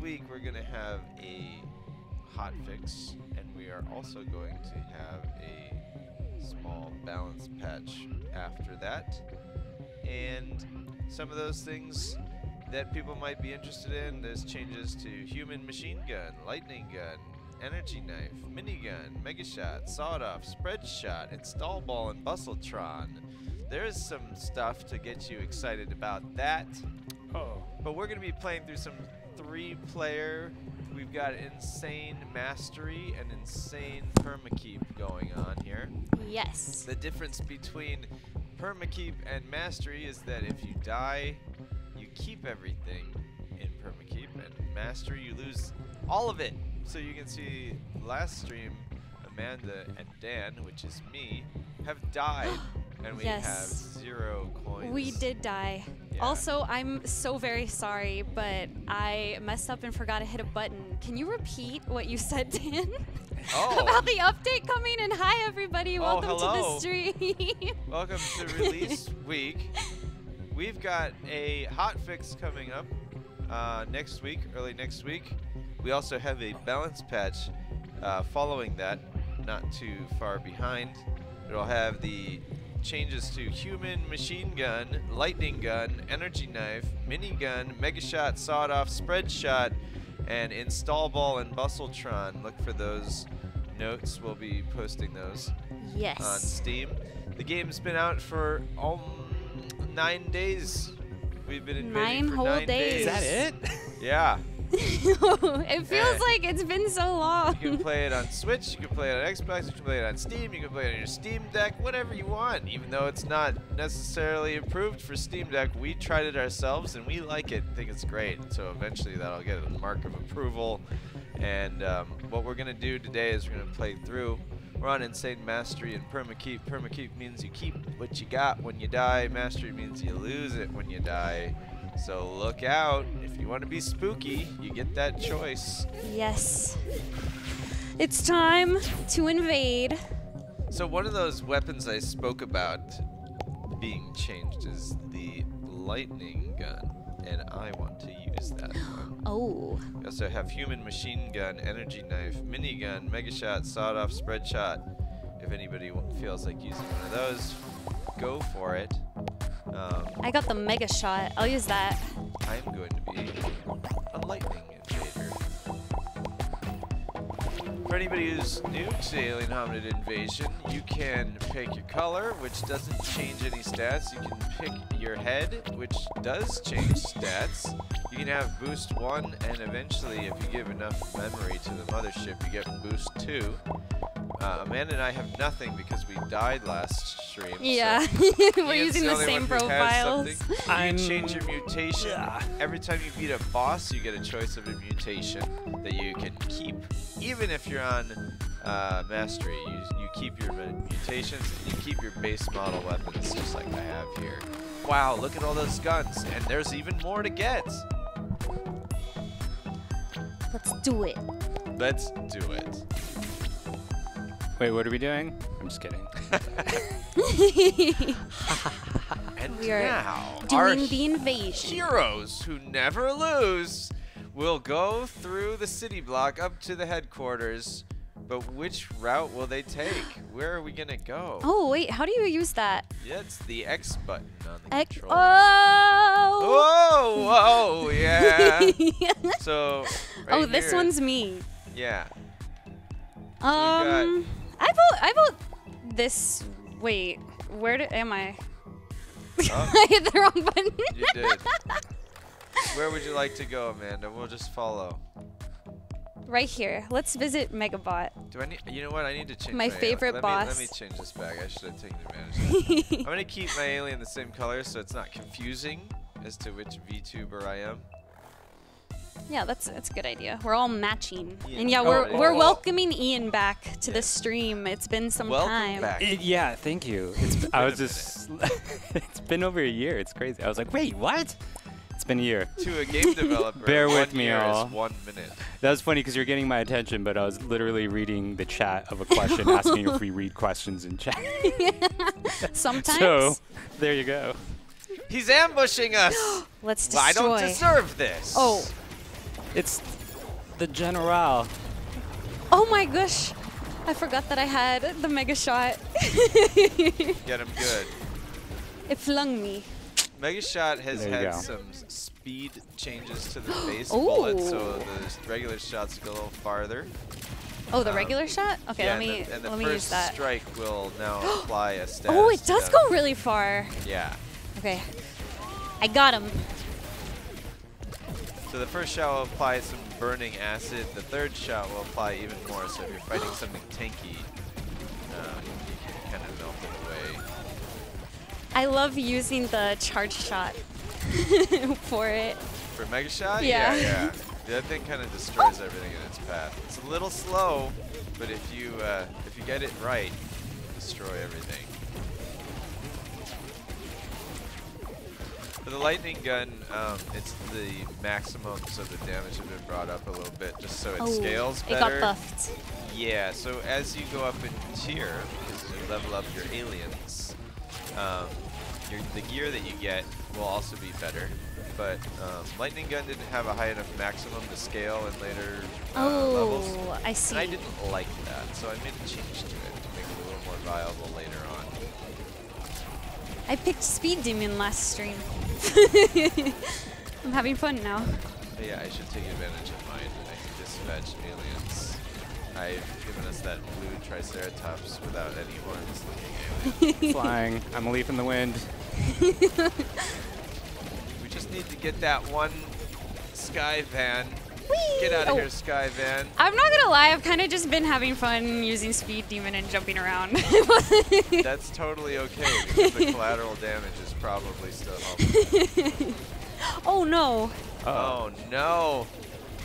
week we're going to have a hot fix, and we are also going to have a small balance patch after that. And some of those things that people might be interested in, there's changes to human machine gun, lightning gun, energy knife, minigun, mega shot, sawed off, spread shot, install ball, and bustletron. There's some stuff to get you excited about that. Oh. But we're going to be playing through some three player. We've got insane mastery and insane permakeep going on here. Yes. The difference between permakeep and mastery is that if you die, you keep everything in permakeep, and mastery, you lose all of it. So you can see last stream, Amanda and Dan, which is me, have died, and we Yes. have zero coins. We did die. Yeah. Also, I'm so very sorry, but I messed up and forgot to hit a button. Can you repeat what you said, Dan? Oh. About the update coming and hi everybody, Oh, welcome hello. to the stream. Welcome to release week. We've got a hot fix coming up uh, next week, early next week. We also have a balance patch uh, following that, not too far behind. It'll have the changes to human machine gun, lightning gun, energy knife, minigun, mega shot, sawed off, spread shot, and install ball and bustletron. Look for those notes. We'll be posting those on. Steam. The game's been out for um, nine days. We've been invading Nine for whole nine days. Is that it? Yeah. it feels like it's been so long. You can play it on Switch, you can play it on Xbox, you can play it on Steam, you can play it on your Steam Deck, whatever you want. Even though it's not necessarily approved for Steam Deck, we tried it ourselves and we like it. think it's great. So eventually that'll get a mark of approval. And um, what we're gonna do today is we're gonna play through. We're on Insane Mastery and Permakeep. Permakeep means you keep what you got when you die. Mastery means you lose it when you die. So look out. If you want to be spooky, you get that choice. yes. It's time to invade. So one of those weapons I spoke about being changed is the lightning gun, and I want to use that one. Oh. We also have human machine gun, energy knife, minigun, mega shot, sawed off, spread shot. If anybody feels like using one of those, go for it. Um, I got the mega shot. I'll use that. I'm going to be a lightning invader. For anybody who's new to Alien Hominid Invasion, you can pick your color, which doesn't change any stats. You can pick your head, which does change stats. You can have boost 1, and eventually, if you give enough memory to the mothership, you get boost 2. Uh, Amanda and I have nothing because we died last stream. so Yeah. We're using the only same one who has something. profiles. You I'm- change your mutation. Yeah. Every time you beat a boss, you get a choice of a mutation that you can keep. Even if you're on uh, Mastery, you, you keep your mutations and you keep your base model weapons, just like I have here. Wow, look at all those guns, and there's even more to get. Let's do it. Let's do it. Wait, what are we doing? I'm just kidding. And We are now, our Doing the invasion. heroes who never lose will go through the city block up to the headquarters But which route will they take? Where are we gonna go? Oh wait, how do you use that? Yeah, it's the X button on the X- controller. oh. Whoa, whoa, yeah. so. oh, this here- one's me. Yeah. got- Um, I vote. I vote this. Wait, where do, am I? Oh. I hit the wrong button. You did. Where would you like to go, Amanda? We'll just follow. right here. Let's visit Megabot. Do I need? You know what? I need to change My al- favorite let boss. Me, let me change this back. I should have taken advantage. of. I'm gonna keep my alien the same color so it's not confusing as to which VTuber I am. Yeah, that's that's a good idea. We're all matching, Yeah. and yeah, Oh, we're yeah. we're oh, oh. welcoming Ian back to Yeah. the stream. It's been some Welcome time. back. It- yeah, thank you. It's, I was just. it's been over a year. It's crazy. I was like, wait, what? It's been a year. To a game developer, Bear one with me, year all. is one minute. That was funny because you're getting my attention, but I was literally reading the chat of a question asking if we read questions in chat. Sometimes. So there you go. He's ambushing us. Let's Well, I don't deserve this. Oh, It's the general. oh my gosh! I forgot that I had the mega shot. Get him good. it flung me. Mega Shot has had go. some speed changes to the base bullet, so the regular shots go a little farther. Oh, the Um, regular shot. Okay, yeah, let me and the, and the let me first use that. strike will now apply a status. Oh, it does to- go really far. Yeah. Okay, I got him. So the first shot will apply some burning acid. The third shot will apply even more. So if you're fighting something tanky, uh, you can kind of melt it away. I love using the charge shot for it. For Mega Shot? Yeah. Yeah, yeah. That thing kind of destroys everything in its path. It's a little slow, but if you uh, if you get it right, destroy everything. For the lightning gun, um, it's the maximum, so the damage has been brought up a little bit, just so it oh, scales it got buffed. Yeah, so as you go up in tier, because you level up your aliens, um, your, the gear that you get will also be better. But um, Lightning Gun didn't have a high enough maximum to scale in later uh, levels. Oh, I see. And I didn't like that, so I made a change to it to make it a little more viable later. I picked Speed Demon last stream. I'm having fun now. Yeah, I should take advantage of mine. I can dispatch aliens. I've given us that blue Triceratops without any horns looking alien. Flying. I'm a leaf in the wind. We just need to get that one Sky Van. Whee! Get out of Oh, here, Sky Van. I'm not gonna lie, I've kind of just been having fun using Speed Demon and jumping around. That's totally okay because the collateral damage is probably still helping. oh no, Oh no!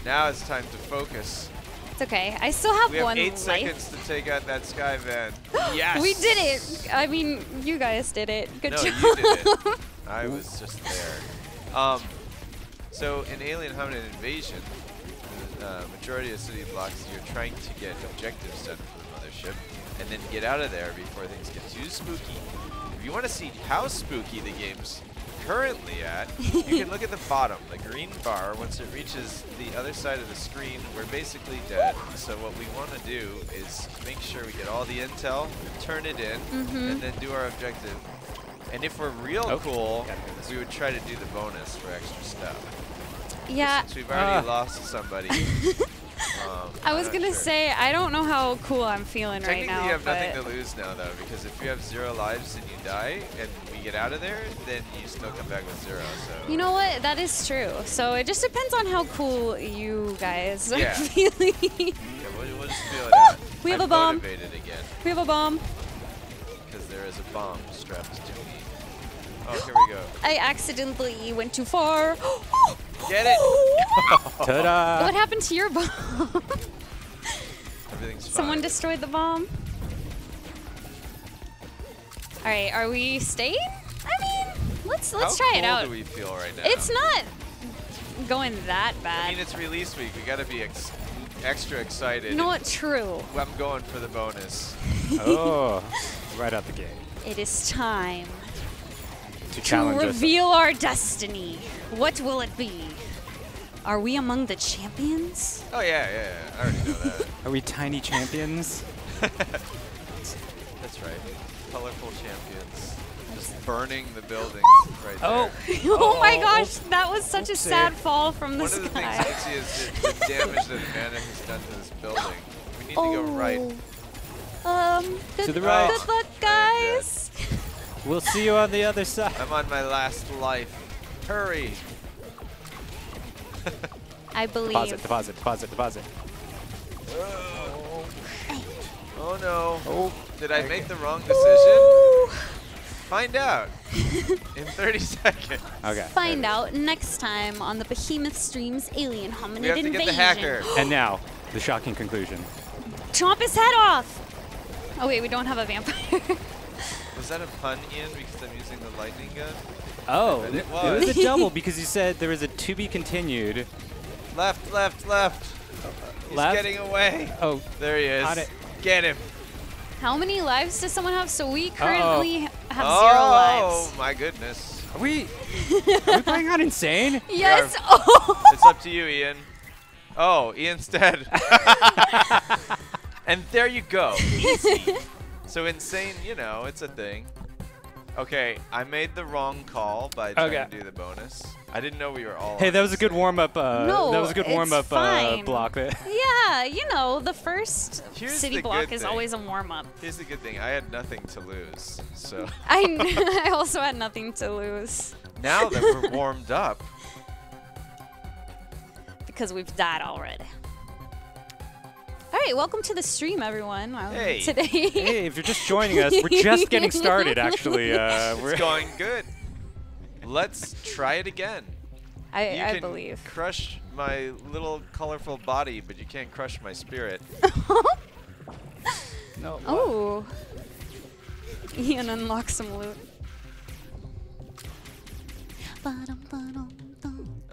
Now it's time to focus. it's okay. I still have We have one eight life. seconds to take out that Sky Van. yes! We did it. I mean, you guys did it. Good no, job. you did it. I was just there. Um, so in Alien Hominid Invasion, the uh, majority of city blocks, you're trying to get objectives done for the mothership, and then get out of there before things get too spooky. If you want to see how spooky the game's currently at, you can look at the bottom, the green bar. Once it reaches the other side of the screen, we're basically dead. So what we want to do is make sure we get all the intel, turn it in, Mhm. and then do our objective. And if we're real Oh, cool, gotta do this. we would try to do the bonus for extra stuff. Yeah. Since we've already Ah. lost somebody. um, I was gonna sure. say I don't know how cool I'm feeling right now. Technically, you have nothing to lose now, though, because if you have zero lives and you die, and we get out of there, then you still come back with zero. So You know what? That is true. So it just depends on how cool you guys are Yeah. feeling. yeah, we'll, we'll just feel it Oh, out. we have I'm a bomb. again we have a bomb. because there is a bomb strapped to me. Oh, here we go. I accidentally went too far. Get it! Ta-da! what happened to your bomb? Everything's fine. Someone destroyed the bomb. All right, are we staying? I mean, let's let's How try it cool out. do we feel right now? It's not going that bad. I mean, it's release week. We gotta be ex extra excited. Not true. I'm going for the bonus. oh, right out the gate. It is time To to challenge us. reveal our destiny. What will it be? Are we among the champions? Oh yeah, yeah, yeah. I already know that. Are we tiny champions? That's right. Colorful champions. Just burning the buildings right Oh. there. oh my Oh, gosh, that was such a sad fall from the One of the things sky. you can is the, the damage that Amanda has done to this building. We need to go right. Um, good, To the right. good luck, guys. We'll see you on the other side. I'm on my last life. Hurry. I believe. Deposit, deposit, deposit, deposit. Oh, oh no. Oh. Did I make the wrong decision? Ooh. Find out in 30 seconds. Okay. Find out next time on the Behemoth Streams Alien Hominid We have to Invasion. get the hacker. And now, the shocking conclusion. Chomp his head off! Oh wait, we don't have a vampire. Was that a pun, Ian, because I'm using the lightning gun? Oh, bet it it was. was. a double because you said there was a to be continued. Left, left, left. He's Left? getting away. Oh, There he is. Got it. Get him. How many lives does someone have? So we Uh-oh. currently oh. have oh, zero lives. Oh my goodness. are we? Are we playing on insane? Yes. Oh. It's up to you, Ian. Oh, Ian's dead. and there you go. Easy. so insane, you know, it's a thing. Okay, I made the wrong call by trying Okay. to do the bonus. I didn't know we were all. Hey, on that was a good warm up. Uh, No, that was a good it's warm up uh, fine. block. There. yeah, you know, the first Here's city the block is thing. always a warm up. Here's the good thing. I had nothing to lose. So I, I also had nothing to lose now that we're warmed up, because we've died already. All right, welcome to the stream, everyone. Um, Hey. Today. hey, if you're just joining us, we're just getting started. Actually, uh, we're it's going good. Let's try it again. I, You I can believe. crush my little colorful body, but you can't crush my spirit. no. Oh. Ian unlock some loot.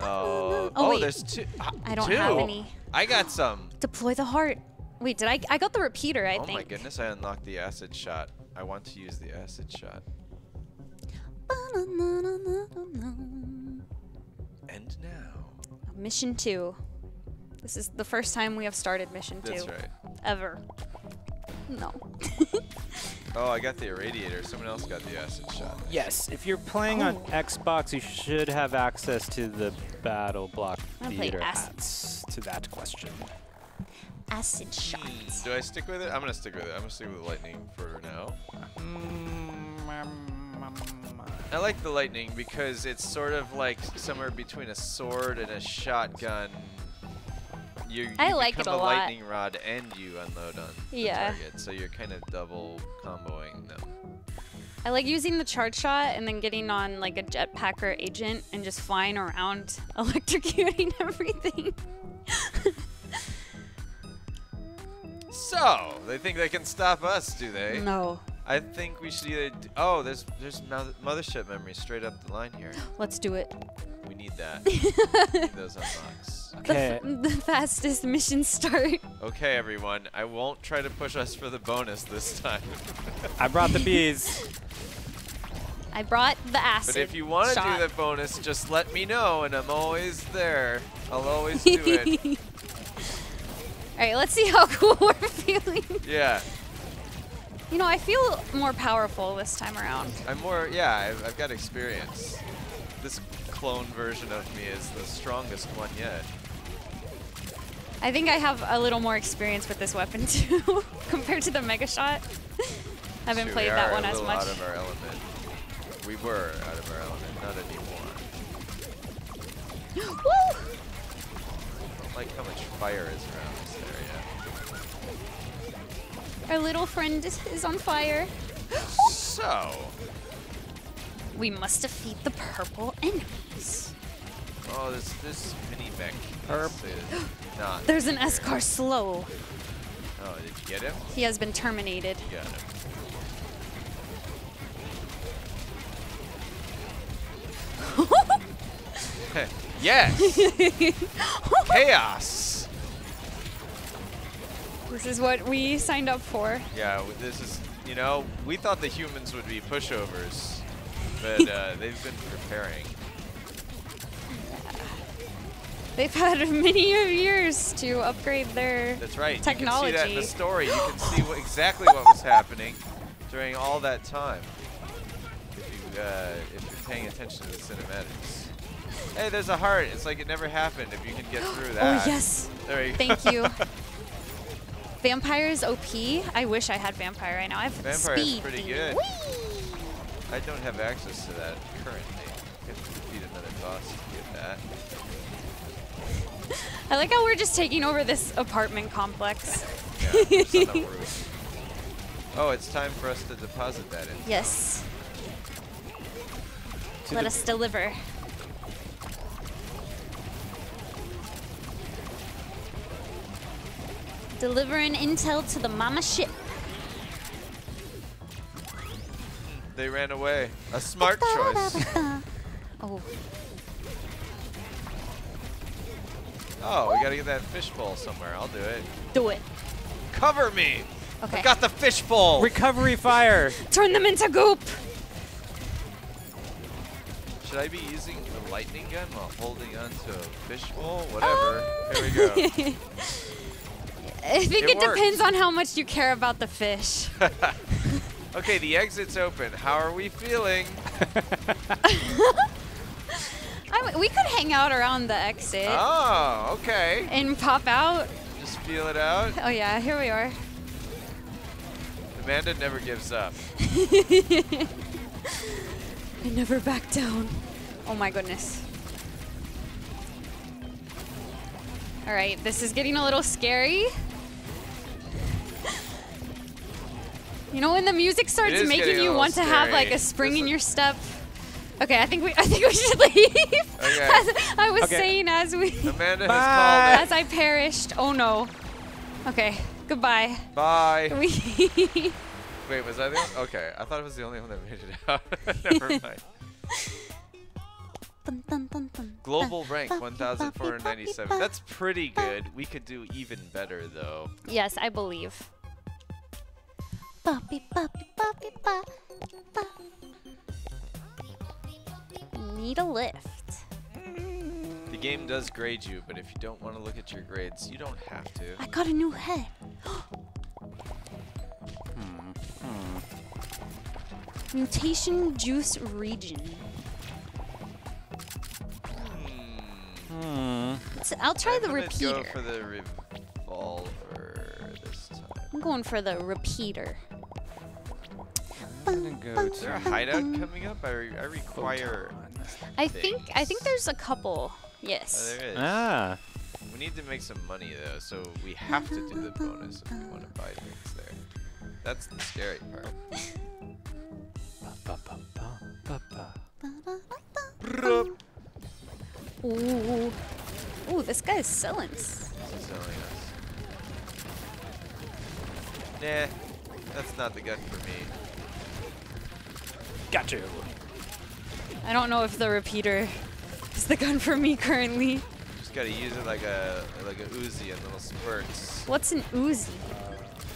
Oh, Oh, wait. there's two. uh, I don't two? have any. I got some. Deploy the heart. Wait, did I? I got the repeater. I oh think. Oh my goodness, I unlocked the acid shot. I want to use the acid shot. And now. Mission two. This is the first time we have started mission That's two right. ever. No. Oh, I got the irradiator. Someone else got the acid shot. Yes, if you're playing on Oh. Xbox, you should have access to the BattleBlock I'm Theater acid. To that question. Acid Hmm, shots. do I stick with it? I'm gonna stick with it. I'm gonna stick with the lightning for now. I like the lightning because it's sort of like somewhere between a sword and a shotgun. You, you I like it become a lot. lightning rod and you unload on the Yeah. target, so you're kind of double comboing them. I like using the charge shot and then getting on like a jetpack or agent and just flying around, electrocuting everything. So they think they can stop us, do they? no. I think we should either. D- oh, there's there's mothership memory straight up the line here. Let's do it. We need that. we need those unlocks. The, Okay. f- the fastest mission start. Okay, everyone. I won't try to push us for the bonus this time. I brought the bees. I brought the acid. but if you want to do the bonus, just let me know, and I'm always there. I'll always do it. All right, let's see how cool we're feeling. Yeah, You know, I feel more powerful this time around. I'm more. Yeah, I've, I've got experience. This clone version of me is the strongest one yet. I think I have a little more experience with this weapon too, compared to the Mega Shot. I haven't played that one as much. out of our element. We were out of our element, not anymore. Woo! I don't like how much fire is around. Our little friend is is on fire. So, We must defeat the purple enemies. oh, this this mini mech Herb. is not. There's an there. Escar slow. Oh, did you get him? He has been terminated. You got him. yes. Chaos. This is what we signed up for. Yeah, this is. You know, we thought the humans would be pushovers, but uh, they've been preparing. They've had many years to upgrade their That's right. You can see that in the story. You can see what, exactly what was happening during all that time. If, you, uh, if you're paying attention to the cinematics. Hey, there's a heart. It's like it never happened if you can get through that. Oh yes. There you go. Thank you. Vampire is OP. I wish I had Vampire right now. I have Vampire speed. pretty good. Whee! I don't have access to that currently. I have to defeat another boss to get that. I like how we're just taking over this apartment complex. Yeah, it's on the roof. Oh, it's time for us to deposit that in. Yes. To Let us deliver. Delivering intel to the mama ship. They ran away. A smart choice. Oh, Oh, we gotta get that fishbowl somewhere. I'll do it. do it. Cover me! Okay. I got the fishbowl! Recovery fire. Turn them into goop. Should I be using the lightning gun while holding onto a fishbowl? Whatever. Here we go. I think It it, depends on how much you care about the fish. okay, the exit's open. How are we feeling? We could hang out around the exit Oh, okay. and pop out. Just feel it out. Oh yeah, here we are. Amanda never gives up. I never back down. Oh my goodness. All right, this is getting a little scary. You know when the music starts making you little want to have like a spring This in your step. Okay, I think we I think we should leave. Okay. As I was Okay. saying as we Amanda Bye. has as I perished. Oh no. Okay, goodbye. Bye. We Wait, was I the only? Okay, I thought I was the only one that made it out. Never mind. Dun, dun, dun, dun, Global dun. rank 1,497. That's pretty good. We could do even better though. Yes, I believe. Boppy, boppy, bop, bop. Need a lift. The game does grade you, but if you don't want to look at your grades, you don't have to. I got a new head. Mutation juice region. Hmm. Let's- I'll try I'm the repeater. Go for the revolver this time. I'm going for the repeater. I'm gonna go Is there a hideout coming up? I, re- I require. I think I think there's a couple. Oh, Yes. there is. Ah. We need to make some money though, so we have to do the bonus if we want to buy things there. That's the scary part. Ooh. Ooh, this guy's selling. s- is selling us. Nah, that's not the gun for me. Got you. I don't know if the repeater is the gun for me currently. Just gotta use it like a like a Uzi in little spurts. What's an Uzi?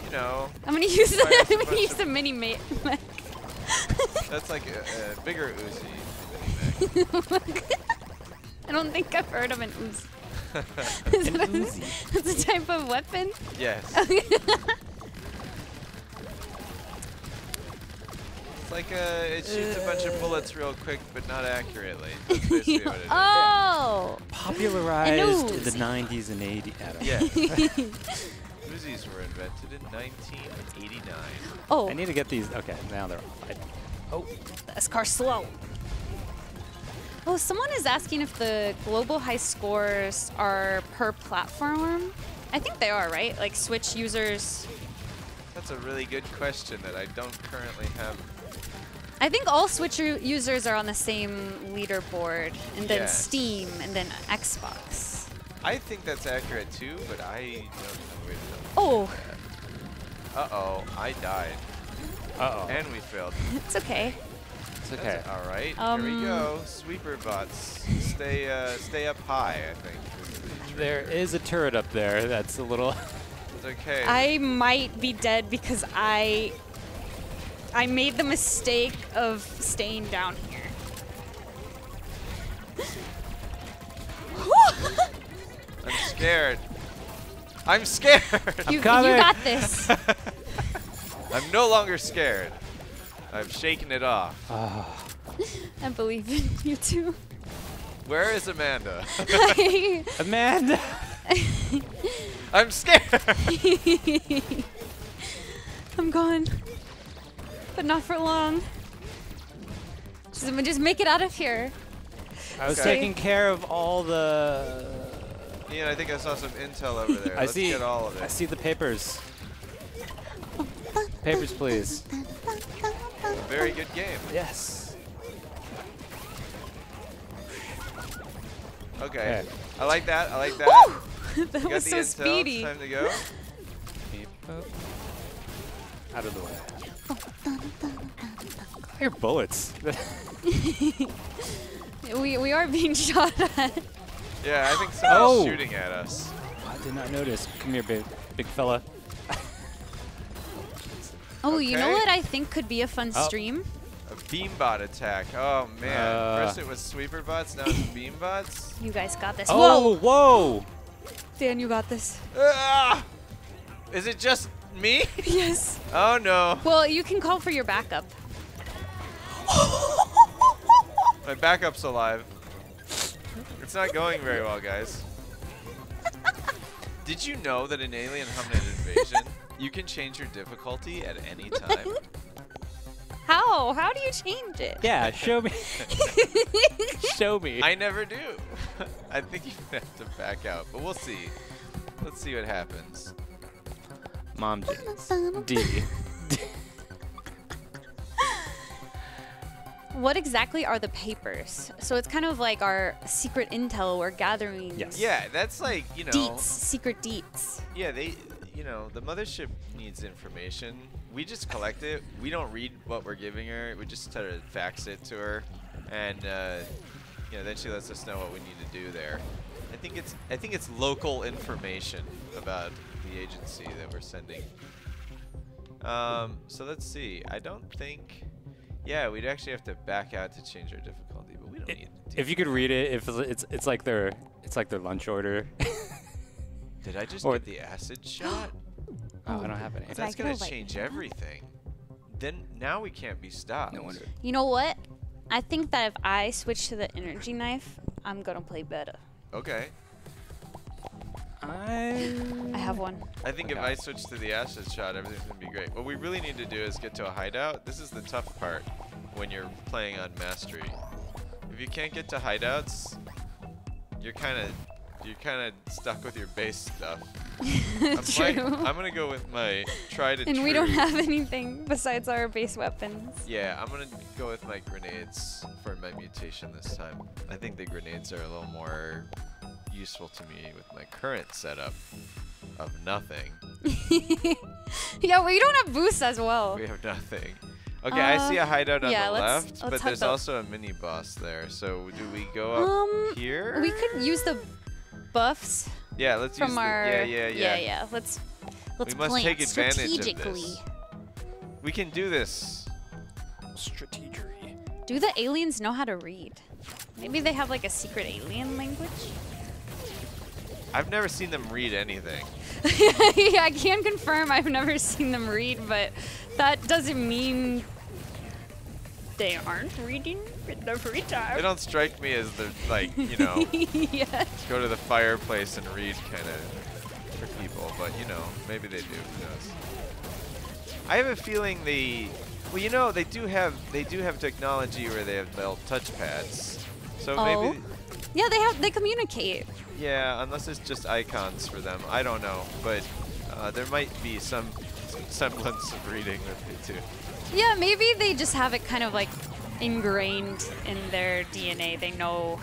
You know, I'm gonna use the, Fire a I'm gonna use the mini mate. that's like a, a bigger Uzi. I don't think I've heard of an Uzi. Is An Uzi. That's a type of weapon? yes. like a, it shoots a bunch of bullets real quick, but not accurately. That's basically what it is. oh! Popularized in the 90s and 80s. Adam. Yeah. Uzis were invented in 1989. Oh, I need to get these. Okay, now they're off. I, oh, this car's slow. Oh, someone is asking if the global high scores are per platform. I think they are, right? Like Switch users. That's a really good question that I don't currently have. I think all Switch users are on the same leaderboard, and then Yes. Steam, and then Xbox. I think that's accurate too, but I don't know where to Oh, Uh oh, I died. uh oh. And we failed. it's okay. It's okay. That's all right. Here Um, we go. Sweeper bots. Stay uh, stay up high, I think. is the There trigger. is a turret up there. That's a little. It's okay. I might be dead because I I made the mistake of staying down here. I'm scared. I'm scared. You, you got this. I'm no longer scared. I've shaken it off. Ah. I believe in you too. Where is Amanda? Amanda. I'm scared. I'm gone. But not for long. Just, just make it out of here. I was Okay. taking care of all the. Ian, I think I saw some intel over there. I Let's see. get all of I see the papers. Papers, please. Very good game. Yes. Okay. Okay. I like that. I like that. that You got was the so intel. speedy. Time to go. Out of the way. Your bullets. We, we are being shot at. Yeah, I think someone's Oh. shooting at us. I did not notice. Come here, big, big fella. Oh, you know what I think could be a fun Oh. stream? A beambot attack. Oh man. Uh. First it was sweeper bots, now it's beambots. You guys got this. Oh, whoa! Whoa! Dan, you got this. Ah! Is it just me? Yes. Oh no. Well, you can call for your backup. My backup's alive. It's not going very well, guys. Did you know that in Alien Hominid Invasion, you can change your difficulty at any time? How? How do you change it? Yeah, show me. show me. I never do. I think you have to back out, but we'll see. Let's see what happens. Mom did. D. What exactly are the papers? So it's kind of like our secret intel we're gathering. Yes. Yeah, that's like, you know, Deets, secret deets. yeah, they, you know, the mothership needs information. We just collect it. We don't read what we're giving her. We just try to fax it to her, and uh, you know, then she lets us know what we need to do there. I think it's, I think it's local information about the agency that we're sending. Um, so let's see. I don't think. Yeah, we'd actually have to back out to change our difficulty, but we don't I- need to. If you could read it, if it's it's like their it's like their lunch order. Did I just or- get the acid shot? oh, I don't have any. Did That's gonna change that? everything. Then now we can't be stopped. No wonder. You know what? I think that if I switch to the energy knife, I'm gonna play better. Okay. I. I have one. I think if I switch to the acid shot, everything's gonna be great. What we really need to do is get to a hideout. This is the tough part when you're playing on mastery. If you can't get to hideouts, you're kind of you're kind of stuck with your base stuff. I'm True. I'm gonna go with my tried and and true. we don't have anything besides our base weapons. Yeah, I'm gonna go with my grenades for my mutation this time. I think the grenades are a little more useful to me with my current setup of nothing. yeah, we don't have boosts as well. We have nothing. Okay, I see a Uh, hideout on yeah, the let's- left, let's but there's the- also a mini boss there. So do we go up Um, here? We could use the buffs Yeah, let's use from the, our. yeah, yeah, yeah, yeah, Let's let's must plan take advantage of strategically. this. We can do this. Strategery. Do the aliens know how to read? Maybe they have like a secret alien language. I've never seen them read anything. yeah, I can confirm I've never seen them read, but that doesn't mean they aren't reading in their free time. They don't strike me as the like, you know, yeah. go to the fireplace and read kind of for people, but you know, maybe they do. Who knows? I have a feeling they, well, you know, they do have they do have technology where they have little touchpads. So Oh. maybe, Yeah, they have they communicate. yeah, unless it's just icons for them. I don't know, but uh, there might be some semblance of reading that they do. Yeah, maybe they just have it kind of like ingrained in their DNA. They know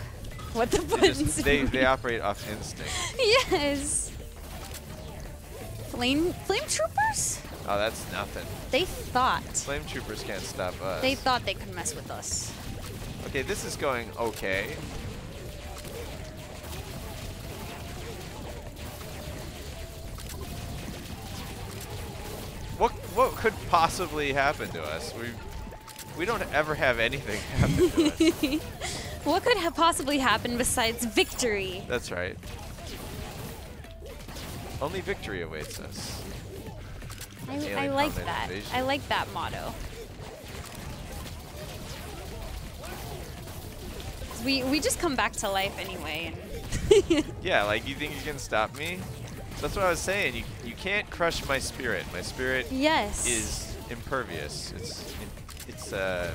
what the They, buttons just, they, they operate off instinct. yes. Flame flame troopers? Oh, that's nothing. They thought. Flame troopers can't stop us. They thought they could mess with us. Okay, this is going okay. What what could possibly happen to us? We we don't ever have anything happen to us. what could have possibly happened besides victory? That's right. Only victory awaits us. I, I like that. invasion. I like that motto. We we just come back to life anyway. And Yeah, like you think you can stop me? That's what I was saying. You you can't crush my spirit. My spirit yes. is impervious. It's it's uh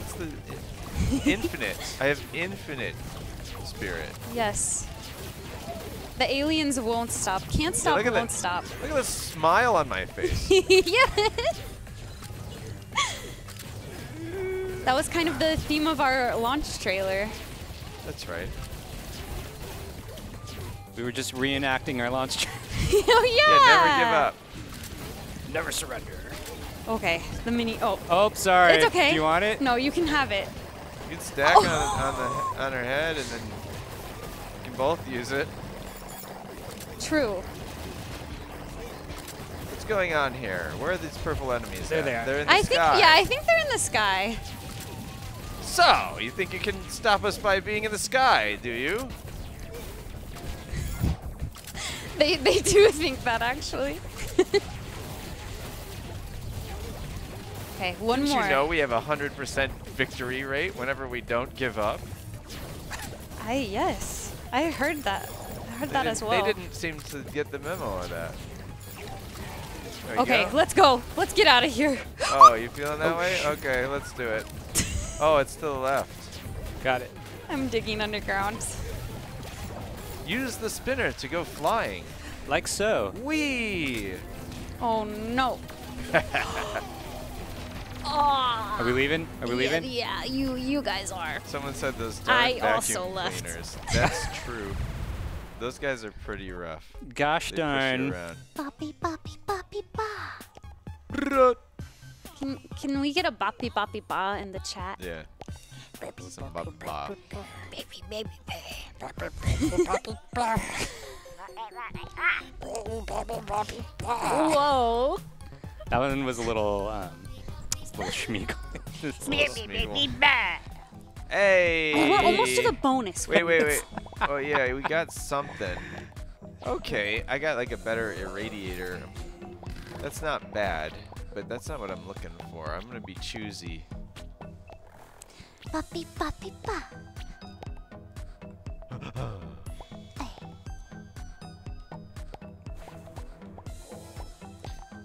what's the infinite. I have infinite spirit. Yes. The aliens won't stop. Can't stop. at won't that. stop. Look at the smile on my face. yeah. that was kind of the theme of our launch trailer. That's right. We were just reenacting our launch. oh yeah. Yeah, never give up. Never surrender. Okay, the mini. Oh, Oh, sorry. it's okay. Do you want it? No, you can have it. You can stack Oh. on, on the on her head and then you can both use it. True. What's going on here? Where are these purple enemies? There at? they are. They're in the I think. sky. Yeah, I think they're in the sky. So, you think you can stop us by being in the sky, do you? They they do think that actually. okay, one Did more. you know we have a 100% victory rate whenever we don't give up? I yes, I heard that. I heard They that as well. They didn't seem to get the memo on that. There Okay, go. let's go. Let's get out of here. Oh, you feeling that Oh, way? Okay, let's do it. Oh, it's to the left. Got it. I'm digging underground. Use the spinner to go flying. Like so. Wee! Oh no. oh. Are we leaving? Are we leaving? Yeah, you you guys are. Someone said those darn I vacuum also left. cleaners. That's true. Those guys are pretty rough. Gosh They darn. Boppy boppy boppy ba. Can can we get a boppy boppy ba in the chat? Yeah. Some bop bop. Baby baby Whoa. That one was a little, um, a little schmeagle. Just a little- Hey! Oh, we're almost to the bonus. Wait, wait, wait. Oh yeah, we got something. Okay, I got like a better irradiator. That's not bad, but that's not what I'm looking for. I'm gonna be choosy. Boppy boppy ba.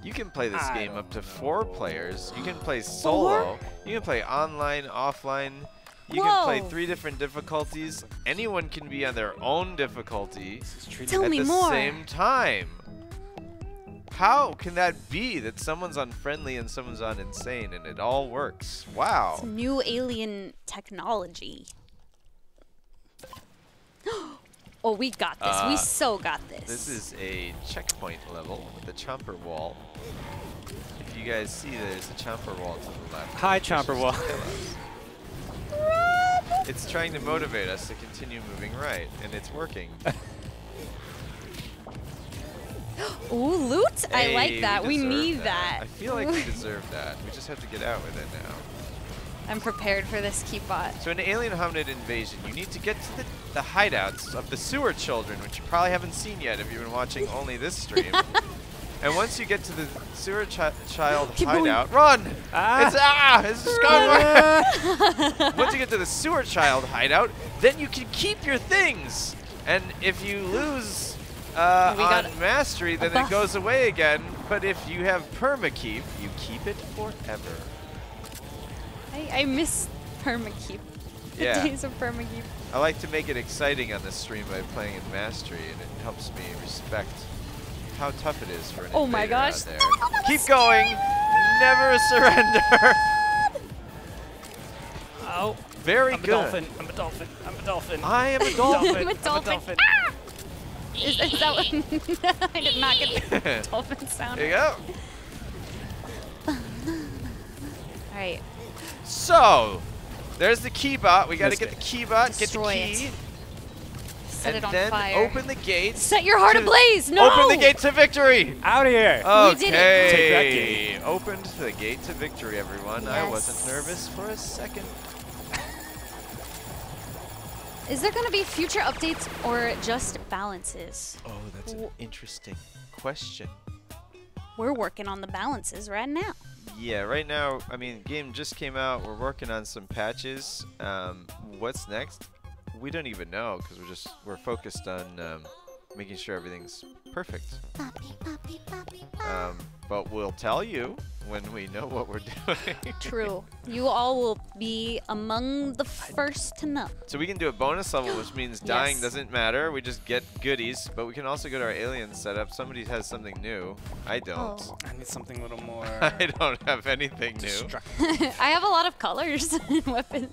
You can play this I game up to don't four know. players. You can play solo. You can play online, offline. You can play three different difficulties. Anyone can be on their own difficulty This is treated- Tell at me the more. same time. How can that be that someone's on friendly and someone's on insane and it all works? Wow. New alien technology. oh, we got this. Uh, we so got this. This is a checkpoint level with the chomper wall. If you guys see, there's a chomper wall to the left. Hi, It chomper wall. It's trying to motivate us to continue moving right, and it's working. Ooh, loot. I like that. We, deserve need that. I feel like we deserve that. We just have to get out with it now. I'm prepared for this keybot. So in Alien Hominid Invasion, you need to get to the, the hideouts of the sewer children, which you probably haven't seen yet if you've been watching only this stream. and once you get to the sewer chi- child Keep going. hideout, run! Ah! It's ah! It's just going Once you get to the sewer child hideout, then you can keep your things. And if you lose uh, We on got mastery, then it goes away again. But if you have permakeep, you keep it forever. I, I miss permakeep. The days of permakeep. I like to make it exciting on this stream by playing in mastery, and it helps me respect how tough it is for an Oh my gosh. out there. Keep going, never surrender. Oh, Very I'm a good. dolphin. I'm a dolphin. I'm a dolphin. I am a dolphin. I'm a dolphin. Ah! Is, is that what? I did not get the dolphin sound. There you go. All right. So, there's the keybot. We got to Missed get it. the keybot, get the Destroy key, it. Set and it on then fire. open the gates. Set your heart ablaze. No. Open the gate to victory. Out of here. Okay. We did it. Take that gate. Opened the gate to victory, everyone. I wasn't nervous for a second. Is there going to be future updates or just balances? Oh, that's an interesting question. We're working on the balances right now. Yeah, right now, I mean, game just came out. We're working on some patches. Um, what's next? We don't even know because we're just we're focused on um, making sure everything's perfect. Um, but we'll tell you when we know what we're doing. True. you all will be among the first to know. So we can do a bonus level, which means dying Yes. doesn't matter. We just get goodies, but we can also go to our alien setup. Somebody has something new. I don't. Oh. I need something a little more I don't have anything new. I have a lot of colors and weapons.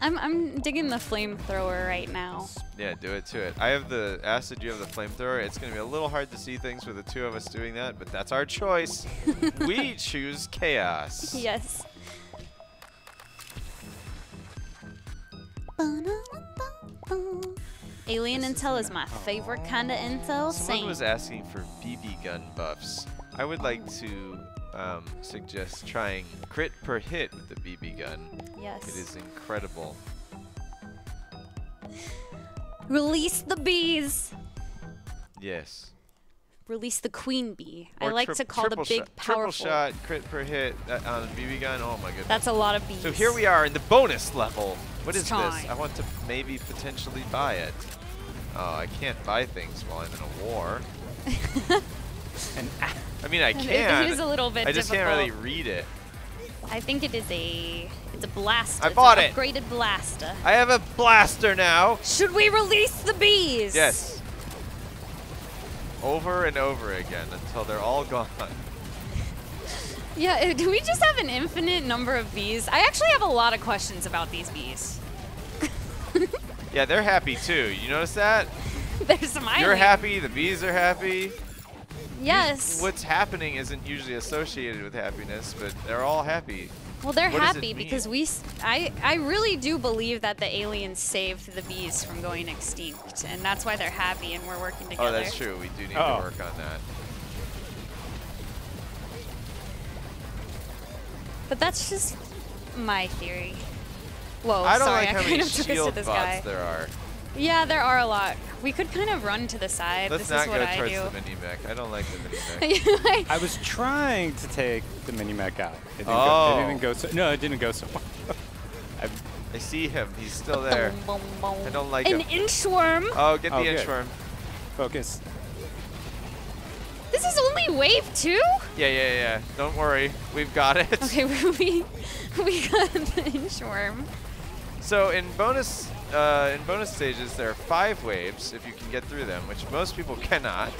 I'm, I'm digging the flamethrower right now. Yeah, do it to it. I have the acid, you have the flamethrower. It's going to be a little hard to see things with the two of us doing that, but that's our choice. we choose chaos. Yes. Alien intel is my favorite kind of intel. Someone Same. was asking for BB gun buffs. I would like to um, suggest trying crit per hit with the BB gun. yes. It is incredible. Release the bees. Yes. Release the queen bee. I like to call the big shot, powerful. Triple shot, crit per hit uh, on a BB gun. Oh my goodness. That's a lot of bees. So here we are in the bonus level. What It's is time. this? I want to maybe potentially buy it. Oh, I can't buy things while I'm in a war. and I mean, I can. It is a little bit I just difficult. can't really read it. I think it is a it's a blaster. I It's bought it. Upgraded blaster. I have a blaster now. Should we release the bees? Yes. Over and over again until they're all gone. Yeah. Do we just have an infinite number of bees? I actually have a lot of questions about these bees. Yeah, they're happy too. You notice that? They're smiling. You're happy. The bees are happy. Yes. What's happening isn't usually associated with happiness, but they're all happy. Well, they're What happy because we. I I really do believe that the aliens saved the bees from going extinct, and that's why they're happy, and we're working oh, together. Oh, that's true. We do need Oh. to work on that. But that's just my theory. Whoa, I don't sorry, like I how kind many of twisted shield this bots guy. there are. Yeah, there are a lot. We could kind of run to the side. Let's this not is what go I towards do. the mini mech. I don't like the mini mech. I was trying to take the mini mech out. It didn't, go, Oh. it didn't go so. No, it didn't go so well. I, I see him. He's still there. I don't like An him. An inchworm. Oh, get the Oh, good. inchworm. focus. This is only wave two. Yeah, yeah, yeah. Don't worry. We've got it. Okay, we we got the inchworm. So in bonus uh, in bonus stages, there are five waves if you can get through them, which most people cannot.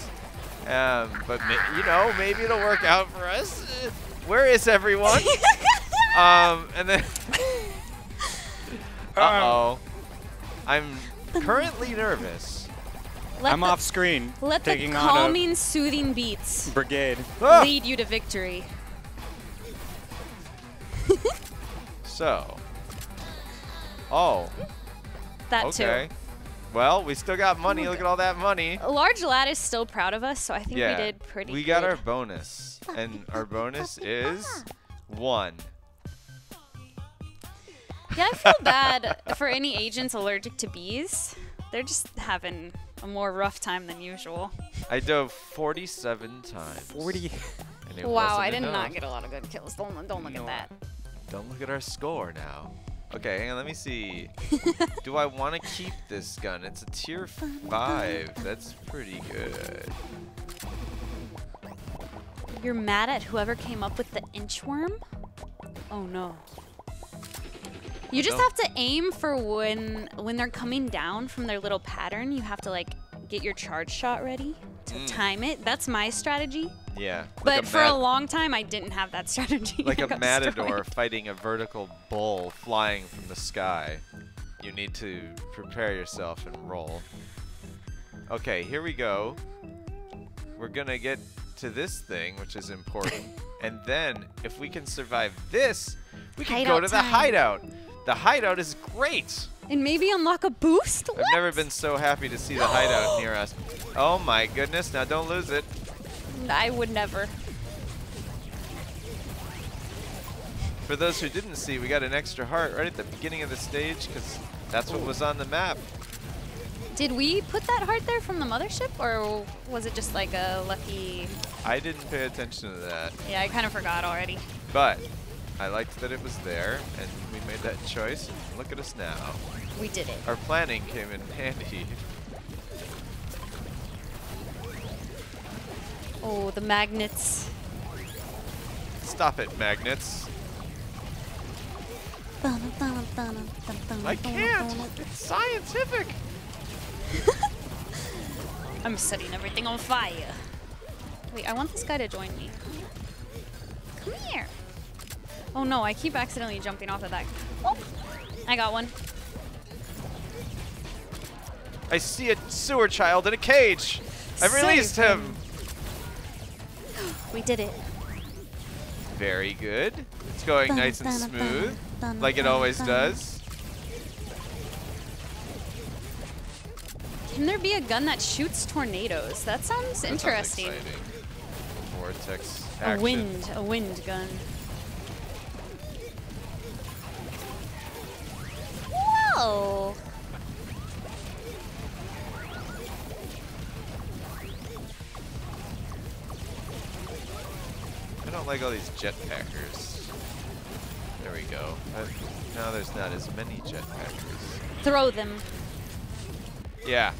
Um, but ma- you know, maybe it'll work out for us. Uh, Where is everyone? um, and then. Uh oh. I'm currently nervous. Let I'm the, off screen. Let the taking on calming, soothing beats brigade. Ah! lead you to victory. So. Oh. That too. Okay. too. Well, we still got money. Look at all that money. Large Lad is still proud of us, so I think yeah. we did pretty good. we good. got our bonus, and our bonus is one. Yeah, I feel bad for any agents allergic to bees. They're just having a more rough time than usual. I dove 47 times. 40. and it wow, I did not get a lot of good kills. Don't don't look No. at that. Don't look at our score now. Okay, hang on, let me see. Do I want to keep this gun? It's a tier 5. That's pretty good. You're mad at whoever came up with the inchworm? Oh no. You just have to aim for when when they're coming down from their little pattern. You have to like get your charge shot ready to Mm. time it. That's my strategy. Yeah. But a for a long time, I didn't have that strategy. like a matador destroyed. fighting a vertical bull flying from the sky. You need to prepare yourself and roll. Okay, here we go. We're gonna get to this thing, which is important. and then, if we can survive this, we can go to the hideout. The hideout is great. And maybe unlock a boost? I've never been so happy to see the hideout near us. Oh my goodness, now don't lose it. I would never. For those who didn't see, we got an extra heart right at the beginning of the stage because That's what was on the map. Did we put that heart there from the mothership, or was it just like a lucky? I didn't pay attention to that, Yeah, I kind of forgot already. but I liked that it was there, and we made that choice. And look at us now. We did it. Our planning came in handy. Oh, the magnets. Stop it, magnets. I can't. It's scientific. I'm setting everything on fire. Wait, I want this guy to join me. Come here. Oh no, I keep accidentally jumping off of that. Oh, I got one. I see a sewer child in a cage. I've released him. We did it. Very good. It's going nice and smooth, like it always does. Can there be a gun that shoots tornadoes? That sounds That sounds interesting. exciting. Vortex A wind, a wind gun. I don't like all these jetpackers. There we go. Uh, now there's not as many jetpackers. Throw them. Yeah.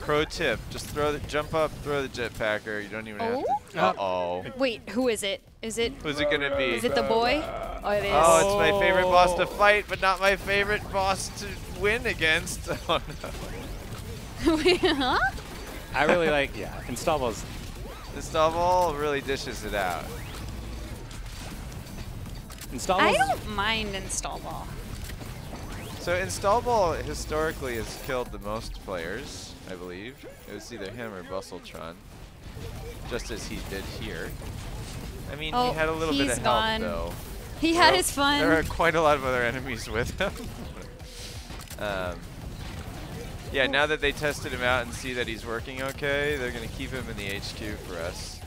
Pro tip: just throw the jump up, throw the jetpacker. You don't even have to. Uh oh. Wait, who is it? Is it? Who's it gonna be? Is it the boy? Oh, it is. Oh, it's my favorite boss to fight, but not my favorite boss to win against. Oh no. Huh? I really like, yeah, installables. This novel really dishes it out. Installables. I don't mind install ball. So install ball historically has killed the most players, I believe. It was either him or Bustletron, just as he did here. I mean, Oh, he had a little bit of gone. help though. He had his fun. There are quite a lot of other enemies with him. um, yeah, now that they tested him out and see that he's working okay, they're going to keep him in the HQ for us.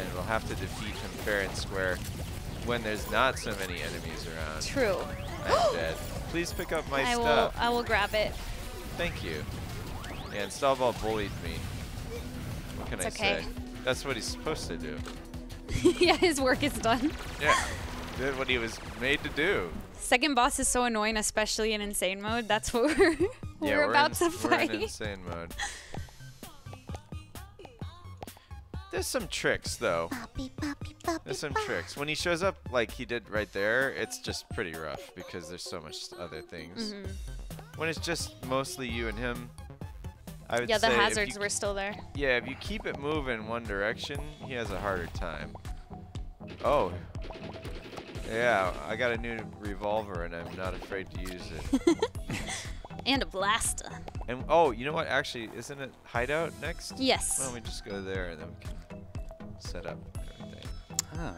And we'll have to defeat him fair and square when there's not so many enemies around. True. I'm dead. Please pick up my I will. stuff. I will grab it. Thank you. Yeah, and Stallball bullied me. What can It's I okay. say? That's what he's supposed to do. yeah, his work is done. Yeah. Did what he was made to do. Second boss is so annoying, especially in insane mode. That's what we're we're, yeah, about in, to we're fight. in insane mode. There's some tricks though. There's some tricks. When he shows up like he did right there, it's just pretty rough because there's so much other things. Mhm. When it's just mostly you and him, I would Yeah, the say hazards were still there. Yeah, if you keep it moving one direction, he has a harder time. Oh. Yeah, I got a new revolver and I'm not afraid to use it. And a blaster. and oh, you know what? Actually, isn't it hideout next? Yes. Why Yes. don't we just go there and then we can set up everything. Ah.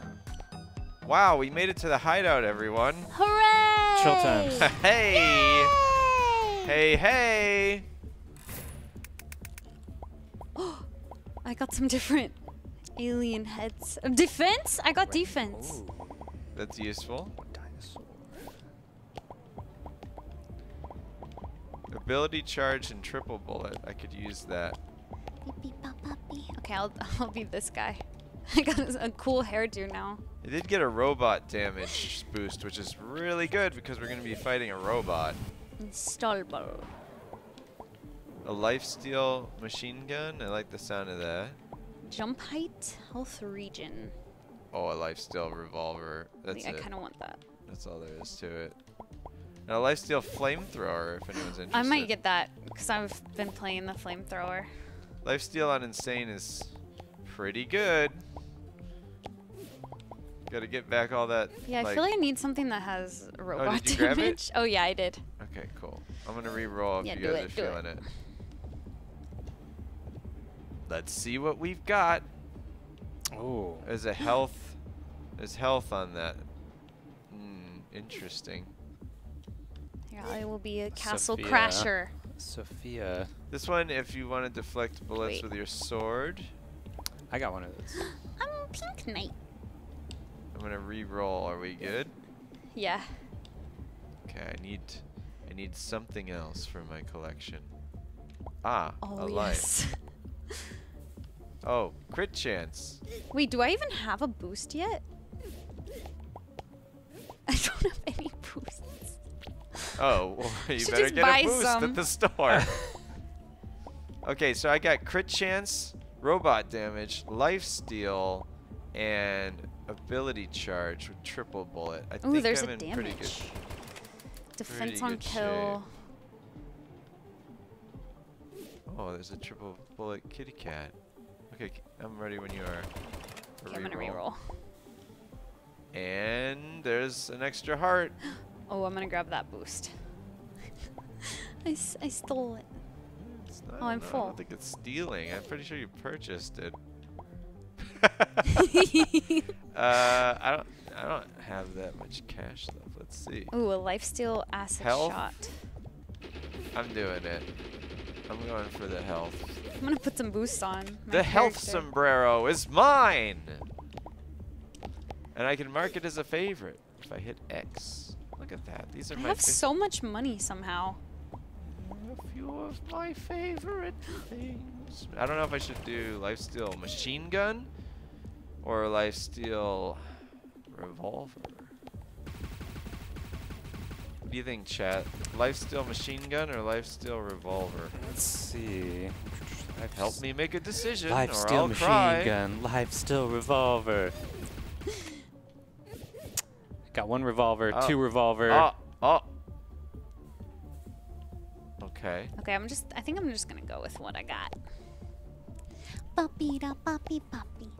Wow, we made it to the hideout, everyone. Hooray! Chill time. hey! Yay! Hey, hey! I got some different alien heads. Uh, defense? I got defense. That's useful. Ability charge and triple bullet. I could use that. Okay, I'll, I'll be this guy. I got a, a cool hairdo now. I did get a robot damage boost, which is really good because we're going to be fighting a robot. Installable. A lifesteal machine gun. I like the sound of that. Jump height, health regen. Oh, a lifesteal revolver. I That's think I kind of want that. That's all there is to it. A lifesteal flamethrower, if anyone's interested. I might get that because I've been playing the flamethrower. Lifesteal on insane is pretty good. Got to get back all that. Yeah, I like- feel like I need something that has robot did you grab it? damage. Oh yeah, I did. Okay, cool. I'm gonna re-roll if Yeah, you guys it, are do it. feeling it. Let's see what we've got. Oh. There's a health. There's health on that. Hmm, interesting. Here, I will be a castle Sophia. crasher. Sophia. This one, if you want to deflect bullets Wait. with your sword, I got one of those. I'm Pink Knight. I'm gonna re-roll. Are we good? Yeah. Okay, I need. I need something else for my collection. Ah, a Oh life. yes. Oh, crit chance. Wait, do I even have a boost yet? I don't have any boosts. Oh, well, you Should better get a boost some. at the store. okay, so I got crit chance, robot damage, life steal, and ability charge with triple bullet. I Ooh, think there's I'm a in pretty good. damage. Defense pretty on good kill. Oh, there's a triple bullet kitty cat. Okay, I'm ready when you are. Okay, I'm gonna reroll. And there's an extra heart. Oh, I'm gonna grab that boost. I, s- I stole it. It's not, Oh, I'm no, I don't think it's stealing. I'm pretty sure you purchased it. uh, I don't. I don't have that much cash left. Let's see. Ooh, a lifesteal acid Health? shot. I'm doing it. I'm going for the health. I'm gonna put some boosts on. The health character. sombrero is mine! And I can mark it as a favorite if I hit X. Look at that. These are I my have so much money somehow. a few of my favorite things. I don't know if I should do lifesteal machine gun or lifesteal revolver. What do you think, chat? Lifesteal machine gun or lifesteal revolver? Let's see. Help me make a decision, Life or steal I'll machine cry. gun. Life steal revolver. Got one revolver, Oh. two revolver. Oh, oh. Okay. Okay, I'm just. I think I'm just gonna go with what I got. Puppy da puppy puppy.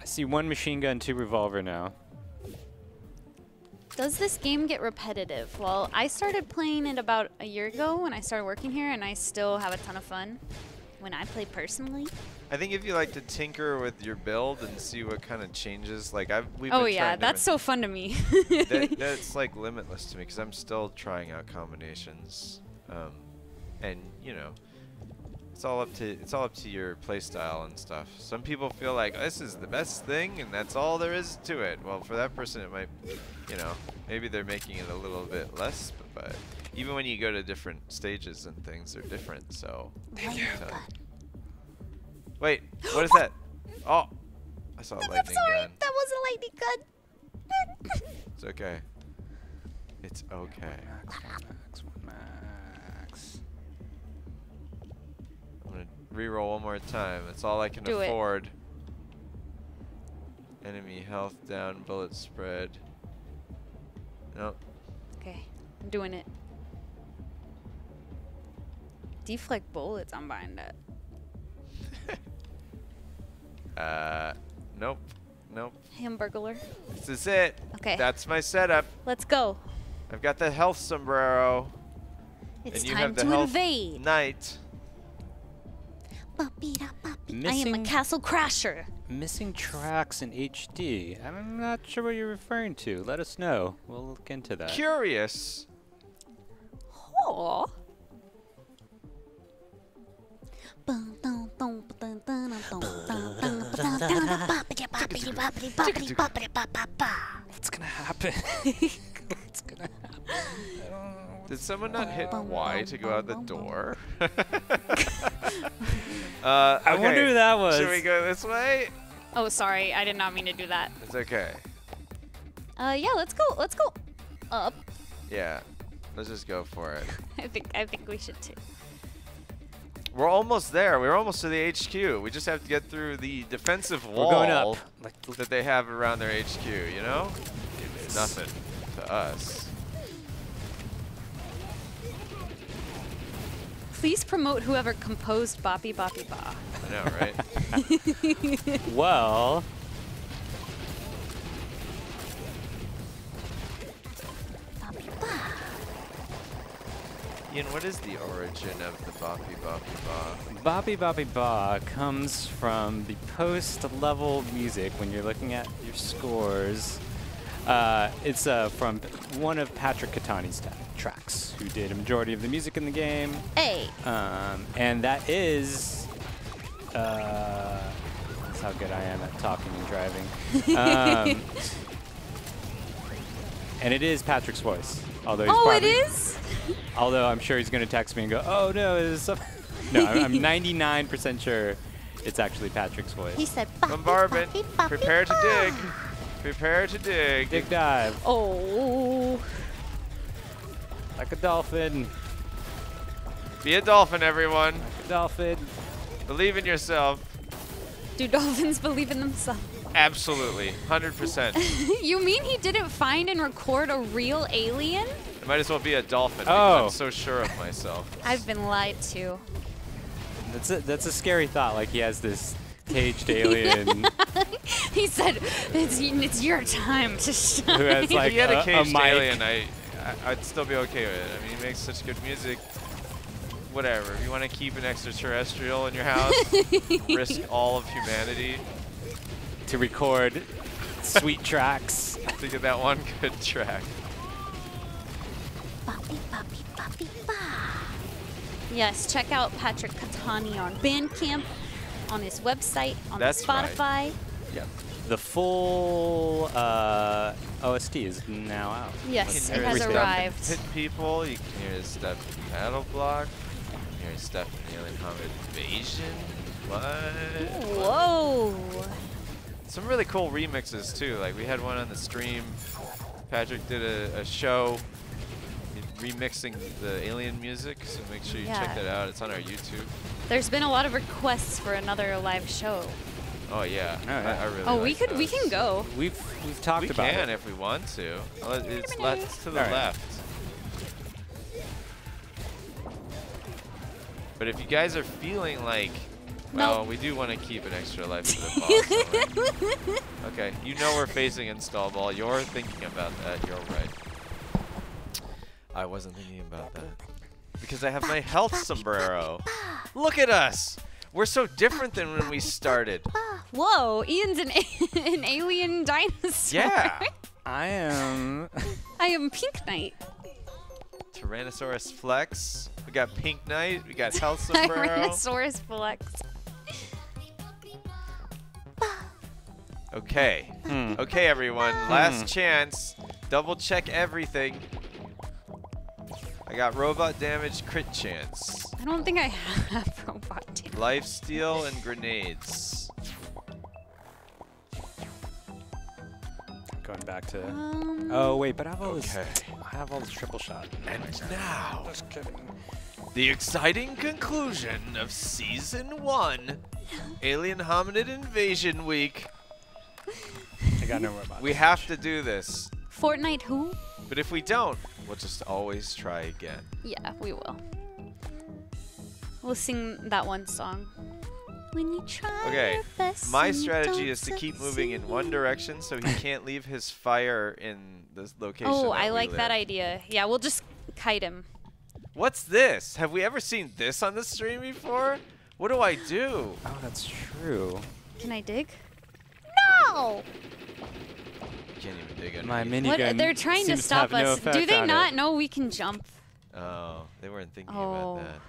I see one machine gun, two revolver now. Does this game get repetitive? Well, I started playing it about a year ago when I started working here, and I still have a ton of fun when I play personally. I think if you like to tinker with your build and see what kind of changes, like I've we've oh yeah, that's so fun to me. that, that's like limitless to me because I'm still trying out combinations, um, and you know, it's all up to it's all up to your playstyle and stuff. Some people feel like this is the best thing and that's all there is to it. Well, for that person, it might, you know, maybe they're making it a little bit less, but, but even when you go to different stages and things, they're different. So. so- Wait, what is that? Oh, I saw a I'm lightning sorry, gun. that was a lightning gun. It's okay. It's okay. Reroll one more time. That's all I can Do it. afford. Enemy health down, bullet spread. Nope. okay, I'm doing it. Deflect bullets. I'm buying that. Uh, nope. Nope. Hamburglar. This is it. Okay. That's my setup. Let's go. I've got the health sombrero. It's time to invade. knight. Puppy da puppy. I am a castle crasher. Missing tracks in HD. I'm not sure what you're referring to. Let us know. We'll look into that. Curious. Oh. What's gonna happen? What's gonna happen? Did someone not hit Y to go out the door? Uh, I I wonder who that was. Should we go this way? Oh, sorry. I did not mean to do that. It's okay. Uh, yeah. Let's go. Let's go up. Yeah. Let's just go for it. I think. I think we should too. We're almost there. We're almost to the HQ. We just have to get through the defensive wall We're going up. Like that they have around their HQ, you know? It's nothing to us. Please promote whoever composed Boppy Boppy Ba. I know, right? well, Ian, what is the origin of the Boppy Boppy Ba? Boppy Boppy Ba comes from the post-level music when you're looking at your scores. Uh, it's uh, from one of Patric Catani's ta- tracks, who did a majority of the music in the game. Hey. Um, and that is. Uh, that's how good I am at talking and driving. Um, and it is Patric's voice. Although he's Oh, it probably, is? Although I'm sure he's going to text me and go, "Oh no, it is some." no, I'm, I'm 99% sure it's actually Patric's voice. He said, Bombardment. "Boppy, boppy, Prepare to dig. Prepare to dig. Dig dive Oh. Like a dolphin. Be a dolphin, everyone. Like a dolphin. Believe in yourself. Do dolphins believe in themselves? Absolutely. 100%. you mean he didn't find and record a real alien? It might as well be a dolphin Oh. I'm so sure of myself. I've been lied to. That's a, that's a scary thought. Like he has this caged alien He said, it's, it's your time to shine. who has like he had a, a a caged mic. alien, I, I, I'd still be okay with it. I mean, he makes such good music. Whatever. If you want to keep an extraterrestrial in your house, risk all of humanity to record sweet tracks. to get that one good track. boppy, boppy, boppy. Yes, check out Patric Catani on Bandcamp, on his website, on That's right. Spotify. Yep. The full uh, OST is now out. Yes, it has his stuff in arrived. Pit people. You can hear his stuff in BattleBlock. You can hear his stuff in Alien Hominid Invasion. What? Whoa. Some really cool remixes too. Like we had one on the stream. Patrick did a, a show remixing the Alien music, so make sure you check that out. It's on our YouTube. There's been a lot of requests for another live show. Oh yeah, Oh, yeah. I, I really. Oh, we like could, we can go. We've we've talked We about can it. if we want to. Well, It's left to the All right. left. But if you guys are feeling like, well, Nope. we do want to keep an extra life for the boss. okay, you know we're facing install ball. You're thinking about that. You're right. I wasn't thinking about that because I have my health sombrero. Look at us. We're so different than when we started. Whoa, Ian's an, an alien dinosaur. Yeah. I am. I am Pink Knight. Tyrannosaurus Flex. We got Pink Knight. We got Health Sombrero. Tyrannosaurus Flex. Okay. Hmm. Okay, everyone. Last chance. Double check everything. I got robot damage crit chance. I don't think I have robot damage. Life steal and grenades. Going back to. Um, Oh wait, but I have all this. I have all this triple shot. And now, Just kidding. the exciting conclusion of season one, Alien Hominid Invasion Week. I got no robot. We have to do this. Fortnite who? But if we don't, we'll just always try again. Yeah, we will. We'll sing that one song. When you try Okay, your best My strategy is to keep moving in one direction so he can't leave his fire in this location. Oh, I we like that idea. Yeah, we'll just kite him. What's this? Have we ever seen this on the stream before? What do I do? Oh, that's true. Can I dig? No! Can't even dig My underneath. What? minigun. They're trying to seems stop have no us. Do they not It. know we can jump? Oh, they weren't thinking Oh. about that.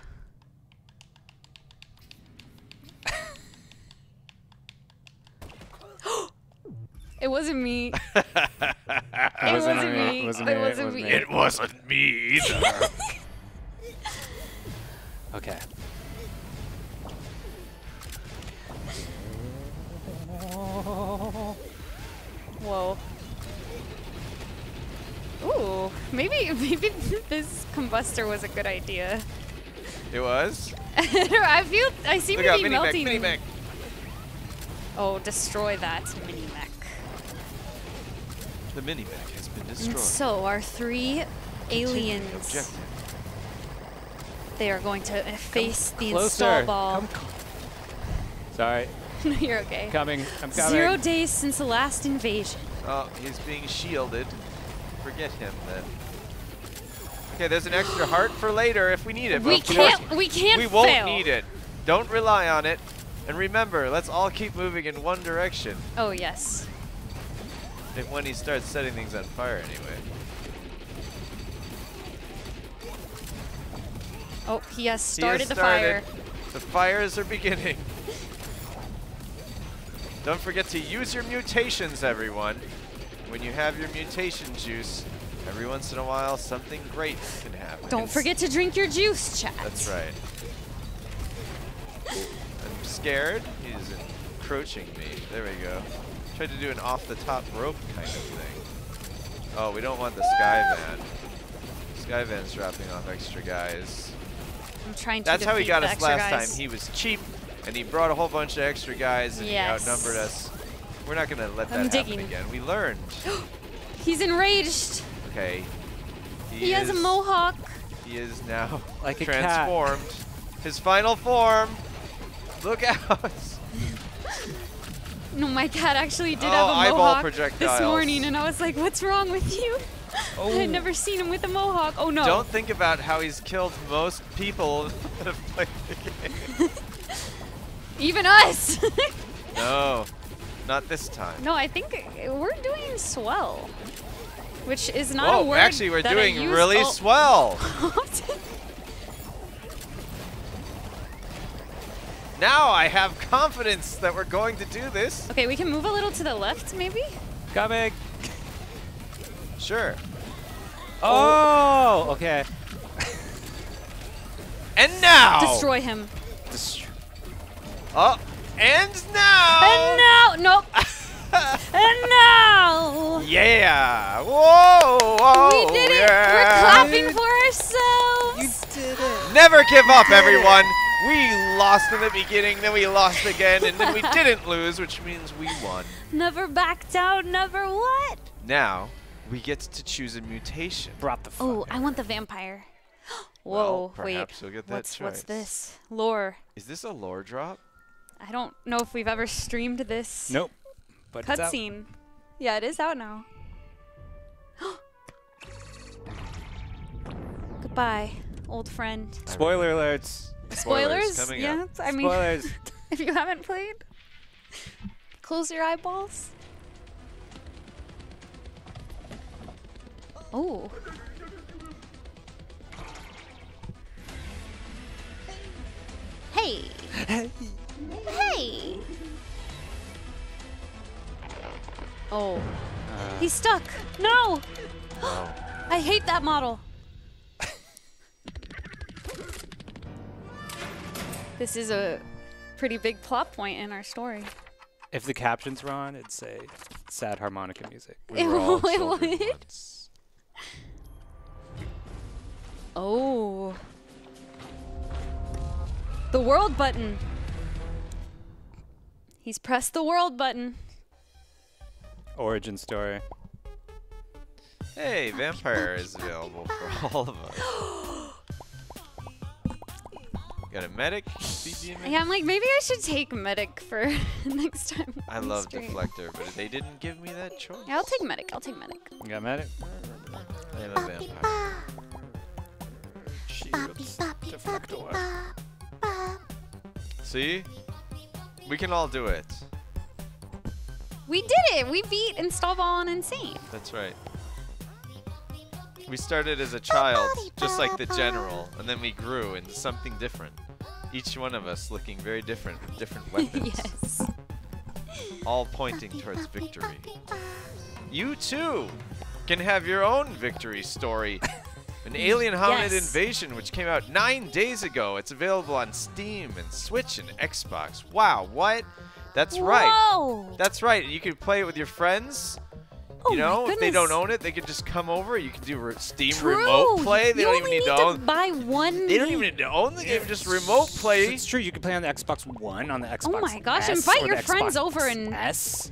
It wasn't me. It It wasn't me. It wasn't It me. wasn't me. it wasn't me either. Okay. Whoa. Ooh, maybe maybe this combustor was a good idea. it was? I feel I seem Look to out, be mini melting. mini. Oh, destroy that mini mech. The mini mech has been And destroyed. so our three aliens, Objective. they are going to face the Closer. install ball. Come Sorry. no, you're okay. Coming. I'm coming. Zero days since the last invasion. Oh, he's being shielded. Forget him then. Okay, there's an extra heart for later if we need it. We can't. We can't. we won't fail. need it. Don't rely on it. And remember, let's all keep moving in one direction. Oh yes. When he starts setting things on fire anyway. Oh, he has He has started the fire. The fires are beginning. Don't forget to use your mutations, everyone. When you have your mutation juice, Every once in a while, something great can happen. Don't forget to drink your juice, chat. That's right. I'm scared. He's encroaching me. There we go. Tried to do an off-the-top rope kind of thing. Oh, we don't want the Sky Van. Sky Van's dropping off extra guys. I'm trying to That's how he got us last guys. time. He was cheap, and he brought a whole bunch of extra guys, and Yes. he outnumbered us. We're not gonna let I'm that happen again. We learned. He's enraged. Okay. He, has a mohawk. He is now Like a cat. transformed. His final form. Look out! No, my cat actually did Oh, have a oh, eyeball mohawk this morning, and I was like, "What's wrong with you?" Oh. I'd never seen him with a mohawk. Oh no! Don't think about how he's killed most people that have played the game. Even us. No, not this time. no, I think we're doing swell, which is not a oh, word. actually, we're doing really all- swell. Now I have confidence that we're going to do this. okay, we can move a little to the left, maybe. Coming. Sure. Oh, oh. okay. And now. Destroy him. Dest- Oh, and now. And now, nope. and now. Yeah. Whoa. Whoa. we did it. yeah. We're clapping for ourselves. You did it. Never give up, everyone. We lost in the beginning, then we lost again, and then we didn't lose, which means we won. Never back down. Never what? Now, we get to choose a mutation. Brought the fire. Oh, I want the vampire. Well, Whoa, wait. perhaps you'll get that what's what's this? Lore. Is this a lore drop? I don't know if we've ever streamed this. Nope. But. Cutscene. Yeah, it is out now. Goodbye, old friend. Spoiler alerts. Spoilers? coming yeah. I mean, Spoilers. if you haven't played, close your eyeballs. Oh. Hey. Hey. Oh. Uh, He's stuck. No! I hate that model. This is a pretty big plot point in our story. if the captions were on, it'd say sad harmonica music. We were all It children would. once. Oh. The world button. He's pressed the world button. Origin story. Hey, Vampire is available for all of us. Got a medic? CP? Yeah, I'm like, maybe I should take medic for next time. I love stream. Deflector, but they didn't give me that choice. Yeah, I'll take medic. I'll take medic. You got medic? I am a vampire. Shields. Deflector. See? We can all do it. We did it. We beat Install Ball and Insane. That's right. We started as a child, just like the general, and then we grew into something different. Each one of us looking very different with different weapons, yes. all pointing towards victory. You too can have your own victory story. An alien hominid Yes. invasion, which came out nine days ago. It's available on Steam and Switch and Xbox. Wow, what? That's right. Whoa. That's right. You can play it with your friends. Oh you know, if they don't own it, they can just come over. You can do re- Steam True. remote play. They you don't only even need to to own. buy one. They don't even need to own the game. Just remote play. It's true. You can play on the Xbox One, on the oh Xbox. Oh my gosh, S, invite your friends Xbox over and- S.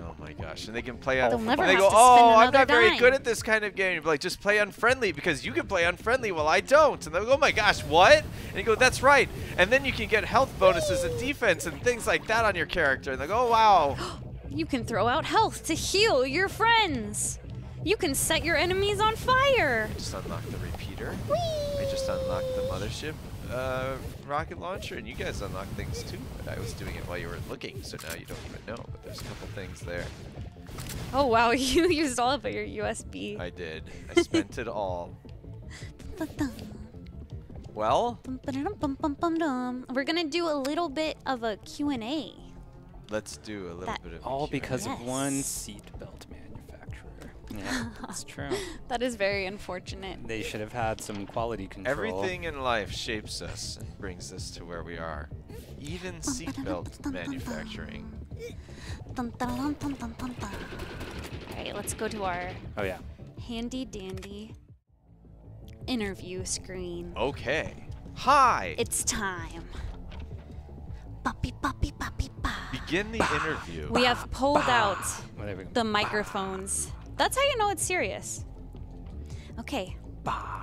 Oh my gosh! And they can play on. They'll never they have go, to spend "Oh, I'm another not very dime." good at this kind of game." You're like, "Just play unfriendly because you can play unfriendly, while I don't." And they go, "Oh my gosh, what?" And you go, "That's right." And then you can get health bonuses and defense and things like that on your character. And they go, "Oh wow." You can throw out health to heal your friends. You can set your enemies on fire. just unlocked the repeater. I just unlocked the mothership uh, rocket launcher, and you guys unlocked things too. But I was doing it while you were looking, so now you don't even know. But there's a couple things there. Oh wow, you used all of your USB. I did. I spent it all. Well, We're gonna do a little bit of a Q&A. Let's do a little That- bit of All Q&A. because of one Yes. seat belt manufacturer. Yeah, that's true. That is very unfortunate. They should have had some quality control. Everything in life shapes us and brings us to where we are. Even seatbelt manufacturing. All right, let's go to our Oh yeah. handy dandy interview screen. Okay. Hi. It's time. Begin the interview. We have pulled out Well, there we go. the microphones. That's how you know it's serious. Okay.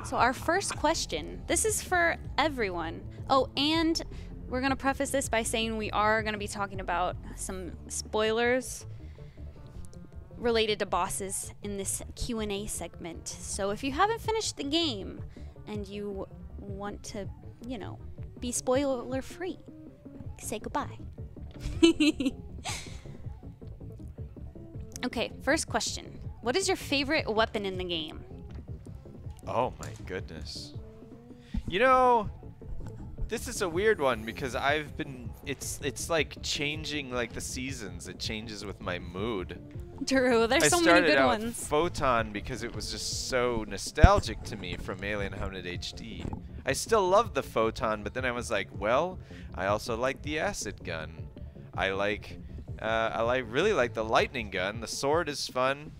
So our first question. This is for everyone. Oh, and we're going to preface this by saying we are going to be talking about some spoilers related to bosses in this Q&A segment. So if you haven't finished the game and you want to, you know, be spoiler free, say goodbye. okay, first question. What is your favorite weapon in the game? Oh my goodness. You know, this is a weird one because I've been it's it's like changing like the seasons. It changes with my mood. Drew, there's I so many good ones. Photon because it was just so nostalgic to me from Alien Hominid HD. I still love the Photon, but then I was like, well, I also like the acid gun. I like uh, I like really like the lightning gun. The sword is fun.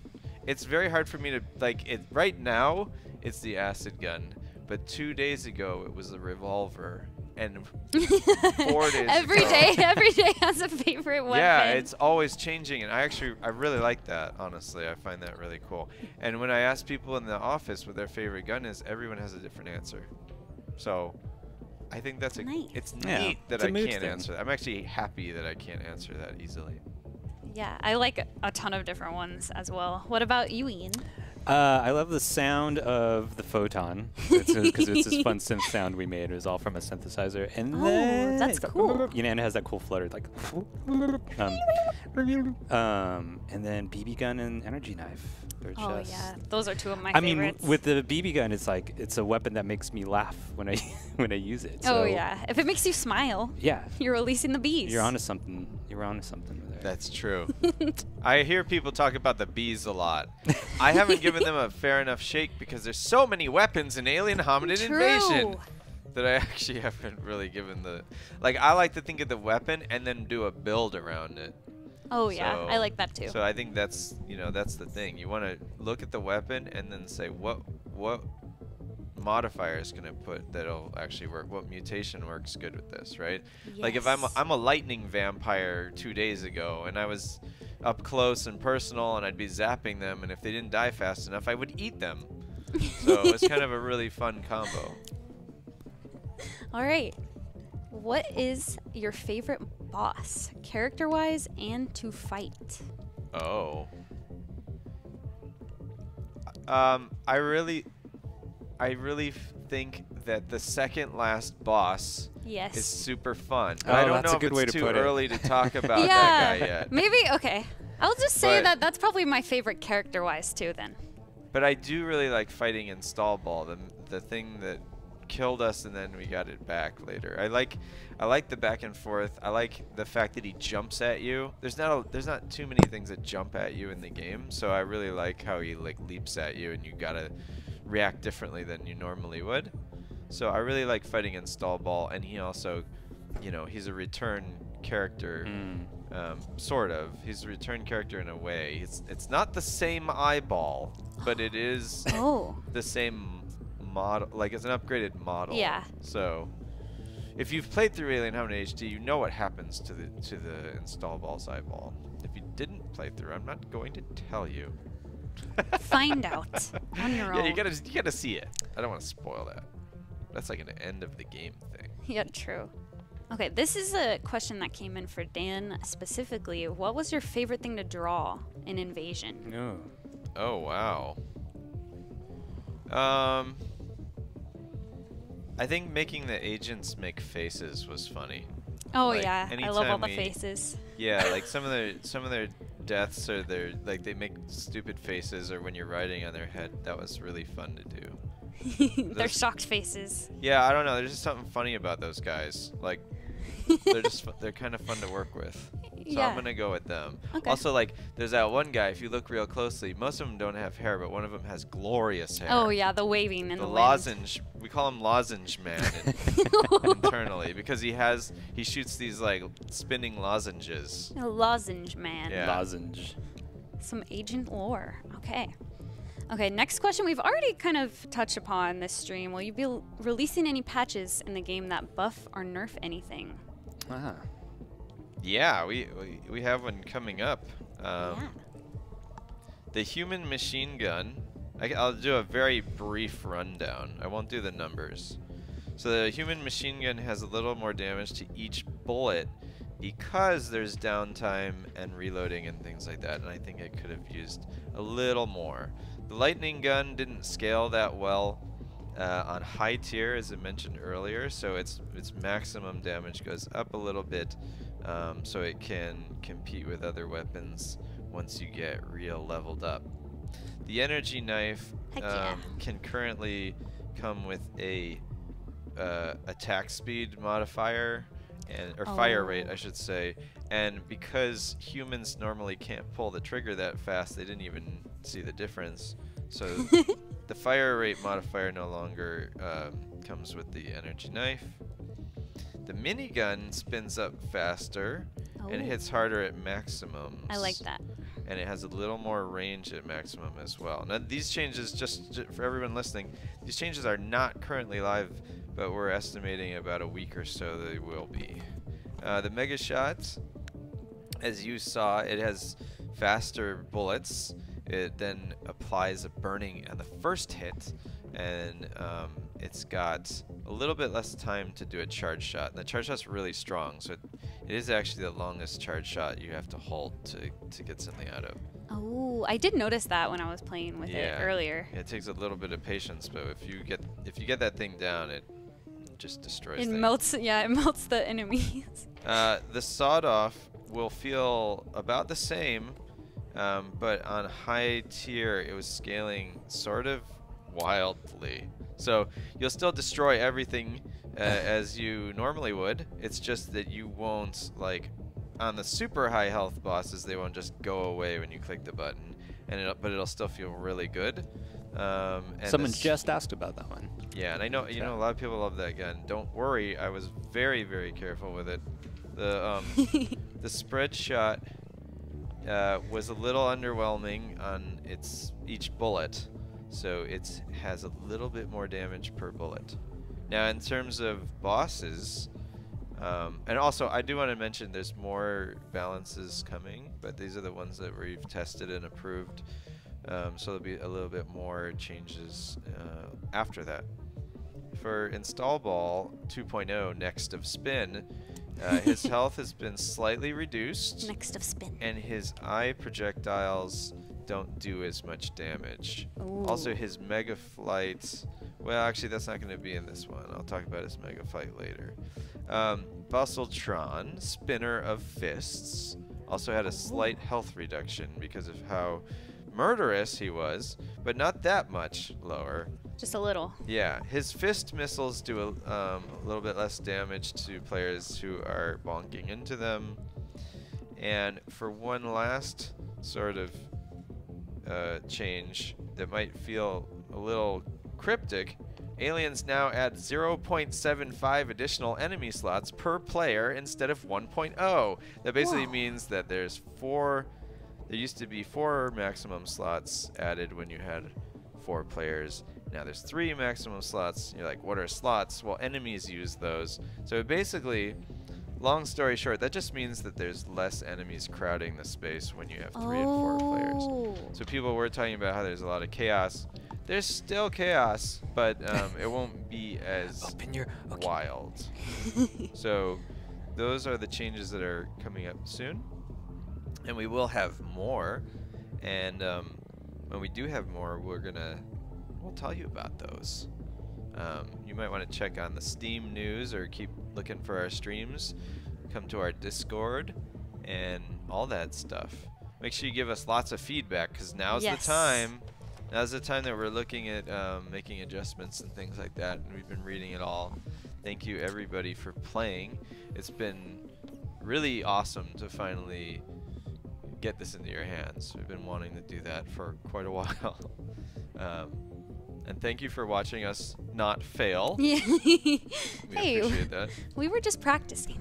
It's very hard for me to like it right now. It's the acid gun, but two days ago it was the revolver, and four days Every ago- day, every day has a favorite weapon. yeah, it's always changing, and I actually I really like that. Honestly, I find that really cool. And when I ask people in the office what their favorite gun is, everyone has a different answer. So, I think that's a Nice. it's Yeah, neat that it's a I mood can't thing. answer. that. I'm actually happy that I can't answer that easily. Yeah, I like a ton of different ones as well. What about you, Ian? Uh, I love the sound of the photon because it's, this fun synth sound we made. It was all from a synthesizer, and Oh, then that's it's cool. You know, and it has that cool flutter, like. Um, um, and then BB gun and energy knife. Oh just. yeah, those are two of my I mean, with the BB gun, it's like it's a weapon that makes me laugh when I when I use it. oh yeah, if it makes you smile, Yeah. you're releasing the bees. You're onto something. You're onto something. That's true. I hear people talk about the bees a lot. I haven't given them a fair enough shake because there's so many weapons in Alien Hominid Invasion that I actually haven't really given the like. I like to think of the weapon and then do a build around it. Oh yeah, I like that too. So I think that's you know that's the thing. You want to look at the weapon and then say what what modifier is going to put that'll actually work. What mutation works good with this, right? Like if I'm a, Yes. I'm a lightning vampire two days ago and I was up close and personal and I'd be zapping them and if they didn't die fast enough I would eat them. So it's kind of a really fun combo. All right. What is your favorite boss, character-wise and to fight? Oh. Um, I really, I really f- think that the second last boss Yes. is super fun. Oh, I don't that's know a if way it's to too put it. early to talk about yeah. that guy yet. Maybe okay. I'll just say But- that that's probably my favorite character-wise too. Then. But I do really like fighting in stall ball, the the thing that killed us and then we got it back later. I like I like the back and forth. I like the fact that he jumps at you. There's not a, there's not too many things that jump at you in the game, so I really like how he like leaps at you and you got to react differently than you normally would. So I really like fighting in stall ball and he also, you know, he's a return character Mm. um, sort of. He's a return character in a way. It's it's not the same eyeball, but it is Oh. the same model. Like it's an upgraded model. Yeah. So, if you've played through Alien Hominid HD, you know what happens to the to the install ball's eyeball. If you didn't play through, I'm not going to tell you. Find out on your Yeah, you gotta you gotta see it. I don't want to spoil that. That's like an end of the game thing. Yeah, true. Okay, this is a question that came in for Dan specifically. What was your favorite thing to draw in Invasion? No. Oh wow. Um, I think making the agents make faces was funny. Oh Like, yeah, I love all the we- faces. Yeah, like some of their some of their deaths or their like they make stupid faces or when you're riding on their head. That was really fun to do. Their shocked faces. Yeah, I don't know. There's just something funny about those guys. Like they're just they're kind of fun to work with. So Yeah. I'm gonna go with them. Okay. Also, like, there's that one guy. If you look real closely, most of them don't have hair, but one of them has glorious hair. Oh yeah, the waving and the the, lozenge. We call him lozenge man in- internally because he has he shoots these like spinning lozenges. A lozenge man. Yeah. Lozenge. Some agent lore. Okay. Okay, next question we've already kind of touched upon this stream. Will you be l- releasing any patches in the game that buff or nerf anything? Ah. Yeah, we we, we have one coming up. Um, yeah. The human machine gun. I, will do a very brief rundown. I won't do the numbers. So the human machine gun has a little more damage to each bullet because there's downtime and reloading and things like that. And I think it could have used a little more. The lightning gun didn't scale that well uh, on high tier, as I mentioned earlier. So its its maximum damage goes up a little bit, um, so it can compete with other weapons once you get real leveled up. The energy knife Heck yeah. um, can currently come with a uh, attack speed modifier and or fire rate, Oh. I should say. And because humans normally can't pull the trigger that fast, they didn't even see the difference. So the fire rate modifier no longer um, comes with the energy knife. The minigun spins up faster and Oh. hits harder at maximum. I like that. and it has a little more range at maximum as well. Now these changes, just for everyone listening, these changes are not currently live, but we're estimating about a week or so they will be. Uh, the Mega Shot, as you saw, it has faster bullets. It then applies a burning on the first hit, and um, it's got a little bit less time to do a charge shot. And the charge shot's really strong, so it, it is actually the longest charge shot you have to hold to, to get something out of. Oh, I did notice that when I was playing with Yeah. it earlier. It takes a little bit of patience, but if you get if you get that thing down, it just destroys It things. melts. Yeah, it melts the enemies. Uh, the sawed off will feel about the same, um, but on high tier it was scaling sort of wildly. So you'll still destroy everything uh, as you normally would. It's just that you won't like on the super high health bosses. They won't just go away when you click the button, and it'll, but it'll still feel really good. Um, and Someone just asked about that one. yeah, and I know you know a lot of people love that gun. Don't worry, I was very very careful with it. The um, the spread shot uh, was a little underwhelming on its each bullet, so it has a little bit more damage per bullet. Now, in terms of bosses, um, and also I do want to mention there's more balances coming, but these are the ones that we've tested and approved. Um, so there'll be a little bit more changes uh, after that. For Install Ball 2.0 Next of Spin, uh, his health has been slightly reduced, Next of spin. and his eye projectiles don't do as much damage. Also, his Mega Flight. Well, actually, that's not going to be in this one. I'll talk about his Mega Flight later. Um, Bustletron, Spinner of Fists, also had a slight health reduction because of how murderous he was, but not that much lower. Just a little. Yeah, his fist missiles do a, um, a little bit less damage to players who are bonking into them. And for one last sort of uh, change that might feel a little cryptic, aliens now add 0.75 additional enemy slots per player instead of 1.0. That basically Whoa. means that there's four. There used to be four maximum slots added when you had four players. Now there's three maximum slots. You're like, what are slots? Well, enemies use those. So basically, long story short, that just means that there's less enemies crowding the space when you have three and four players. Oh. So people were talking about how there's a lot of chaos. There's still chaos, but um, it won't be as Open your. Okay. wild. so those are the changes that are coming up soon, and we will have more. And um, when we do have more, we're gonna we'll tell you about those. Um, you might want to check on the Steam news or keep looking for our streams. Come to our Discord and all that stuff. Make sure you give us lots of feedback because now's Yes. the time. Now's the time that we're looking at um, making adjustments and things like that. And we've been reading it all. Thank you everybody for playing. It's been really awesome to finally get this into your hands. We've been wanting to do that for quite a while. um, and thank you for watching us not fail. Yeah. We hey, appreciate that. we were just practicing.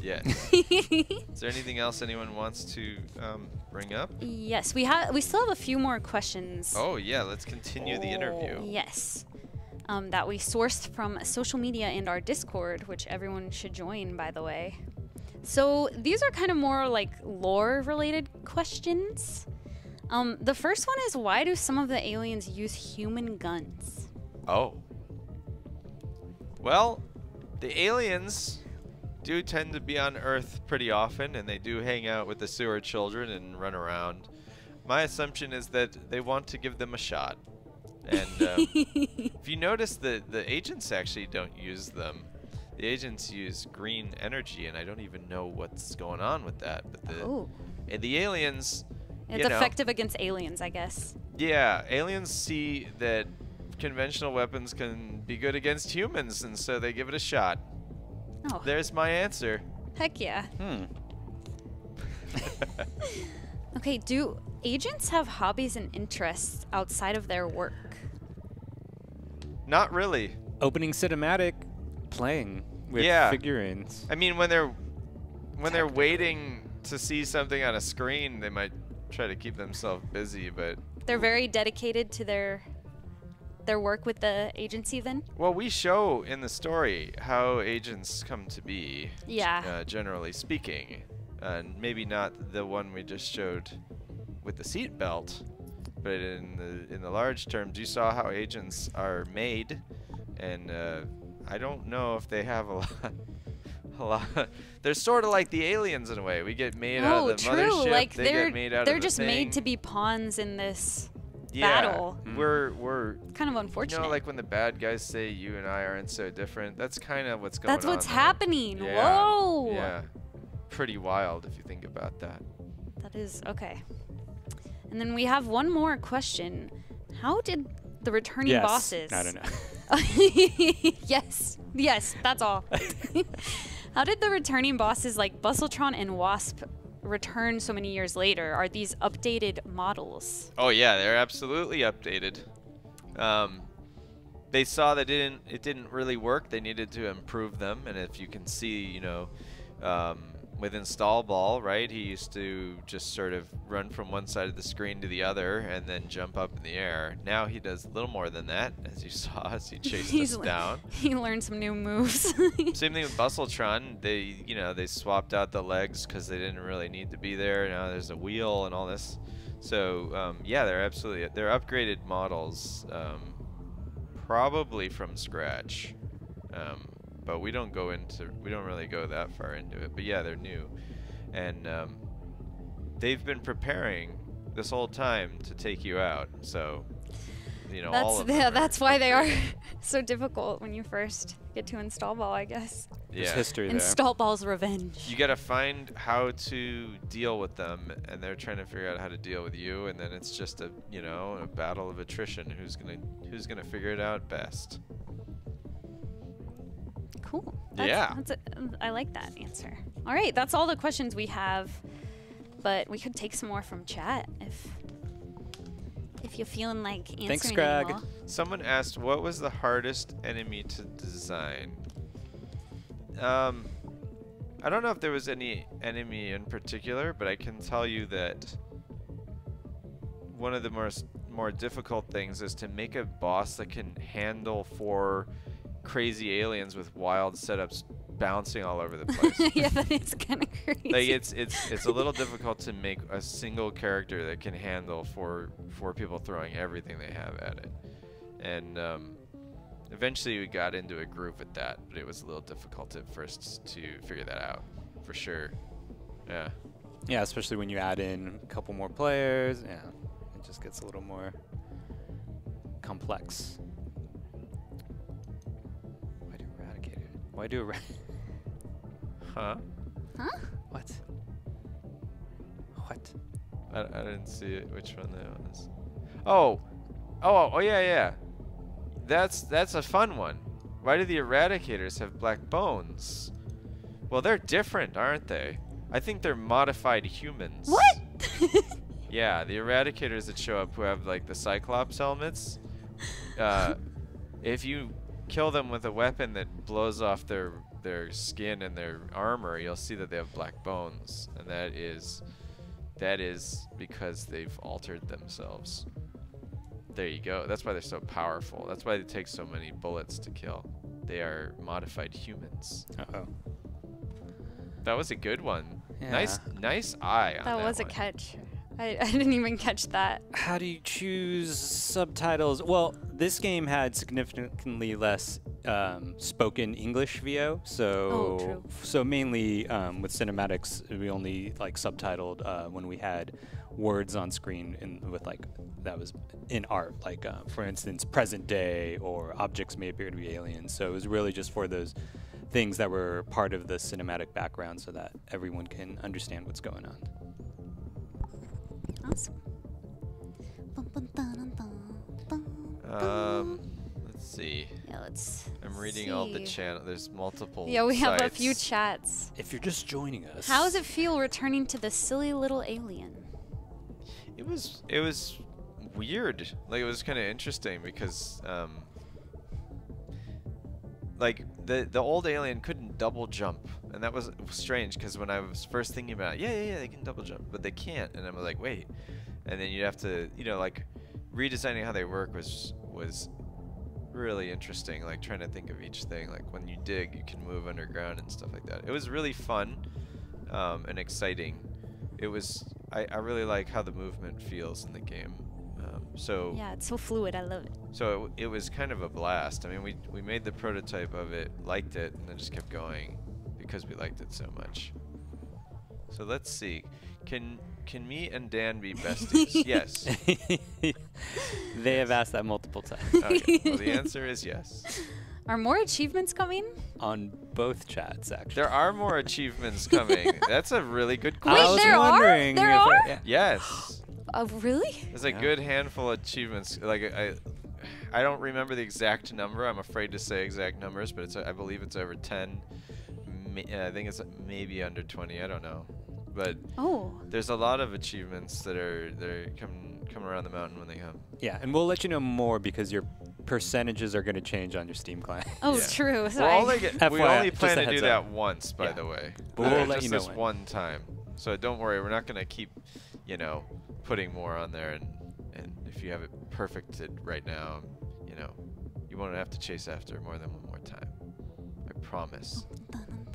Yeah. Is there anything else anyone wants to um, bring up? yes, we have. We still have a few more questions. Oh yeah, let's continue the interview. Yes. Um, that we sourced from social media and our Discord, which everyone should join, by the way. So these are kind of more like lore related questions. Um, the first one is why do some of the aliens use human guns? Oh. Well, the aliens do tend to be on Earth pretty often, and they do hang out with the sewer children and run around. My assumption is that they want to give them a shot. And um, if you notice, the the agents actually don't use them. The agents use green energy, and I don't even know what's going on with that. But the Oh. and the aliens, It's you know, effective against aliens, I guess. yeah, aliens see that conventional weapons can be good against humans, and so they give it a shot. Oh, There's my answer. heck yeah. Hmm. Okay, do agents have hobbies and interests outside of their work? Not really. Opening cinematic, playing with Yeah. figurines. I mean, when they're when they're waiting to see something on a screen, they might try to keep themselves busy. But They're very dedicated to their their work with the agency then? well, we show in the story how agents come to be. Yeah. Uh, generally speaking, and maybe not the one we just showed with the seat belt, but in the in the large terms, you saw how agents are made, and uh, I don't know if they have a lot. A lot. They're sort of like the aliens in a way. We get made out oh, of the true. mothership. Like they they're get made out they're of the just made to be pawns in this yeah, battle. Mm. We're we're kind of unfortunate. you unfortunate. know like when the bad guys say you and I aren't so different. That's kind of what's going on. That's what's there. happening. Yeah, Whoa. Yeah. Pretty wild if you think about that. That is okay. And then we have one more question. How did the returning yes. bosses I don't know. yes. Yes, that's all. How did the returning bosses like Bustletron and Wasp return so many years later? Are these updated models? Oh yeah, they're absolutely updated. Um, they saw that it didn't it didn't really work. They needed to improve them, and if you can see, you know, um, with install ball, right? He used to just sort of run from one side of the screen to the other and then jump up in the air. Now he does a little more than that, as you saw as he chased us down. He learned some new moves. Same thing with Bustletron. They, you know, they swapped out the legs because they didn't really need to be there. Now there's a wheel and all this. So um, yeah, they're absolutely they're upgraded models, um, probably from scratch. Um, but we don't go into we don't really go that far into it. But yeah, they're new, and um, they've been preparing this whole time to take you out. So you know, all that's of them yeah, that's why they are so difficult when you first get to install ball, I guess. There's Yeah. history there. Install ball's revenge. you gotta find how to deal with them and they're trying to figure out how to deal with you and then it's just a you know a battle of attrition who's gonna who's gonna figure it out best Cool. That's, Yeah. That's a, I like that answer. All right, that's all the questions we have, but we could take some more from chat if if you're feeling like answering Thanks, Greg. someone asked what was the hardest enemy to design um i don't know if there was any enemy in particular but i can tell you that one of the most more difficult things is to make a boss that can handle four crazy aliens with wild setups bouncing all over the place. yeah, that is kind of crazy. like it's it's it's a little difficult to make a single character that can handle four four people throwing everything they have at it. And um, eventually we got into a groove with that, but it was a little difficult at first to figure that out, for sure. Yeah. Yeah, especially when you add in a couple more players. Yeah, it just gets a little more complex. Why do erad? Huh? huh? what? What? I, I didn't see it. Which one that was? Oh, oh, oh yeah, yeah. That's that's a fun one. Why do the Eradicators have black bones? Well, they're different, aren't they? I think they're modified humans. What? Yeah, the eradicators that show up who have like the Cyclops helmets. Uh, if you kill them with a weapon that blows off their their skin and their armor, you'll see that they have black bones, and that is that is because they've altered themselves. There you go. That's why they're so powerful. That's why they take so many bullets to kill. They are modified humans. Uh-oh. That was a good one. Nice, Yeah. nice eye on that. that was a catch. I, I didn't even catch that. How do you choose subtitles? Well, this game had significantly less um, spoken English VO, so Oh, so mainly um, with cinematics, we only like subtitled uh, when we had words on screen in, with like that was in art, like uh, for instance, present day or objects may appear to be aliens. So it was really just for those things that were part of the cinematic background, so that everyone can understand what's going on. Awesome. Um, let's see. Yeah, let's. I'm reading all the see. channel. There's multiple. Yeah, we have a few chats. If you're just joining us, How does it feel returning to the silly little alien? It was it was weird. Like it was kind of interesting because um, like the the old alien couldn't double jump, and that was strange because when I was first thinking about it, yeah yeah yeah they can double jump, but they can't, and I'm like wait, and then you'd have to you know like redesigning how they work was was really interesting like trying to think of each thing. Like when you dig you can move underground and stuff like that. It was really fun um, and exciting. It was I, I really like how the movement feels in the game so Yeah, it's so fluid. I love it. so it, it was kind of a blast i mean we, we made the prototype of it liked it and then just kept going because we liked it so much so let's see can can me and dan be besties yes they have asked that multiple times okay. well the answer is yes Are more achievements coming? on both chats, actually. there are more achievements coming that's a really good I Wait, question was there are? wondering There if are? yeah. yes Oh, really? There's a Yeah. good handful of achievements. Like I, I don't remember the exact number. I'm afraid to say exact numbers, but it's I believe it's over 10. Uh, I think it's maybe under 20. I don't know, but Oh. there's a lot of achievements that are that are come come around the mountain when they come. Yeah, and we'll let you know more because your percentages are going to change on your Steam client. Oh, Yeah. true. We're Sorry. only get, we FYI, only just plan to do heads that once, by Yeah. the way. But we'll Uh, let just you know this when. one time. So don't worry, we're not gonna keep, you know, putting more on there. And and if you have it perfected right now, you know, you won't have to chase after more than one more time. I promise.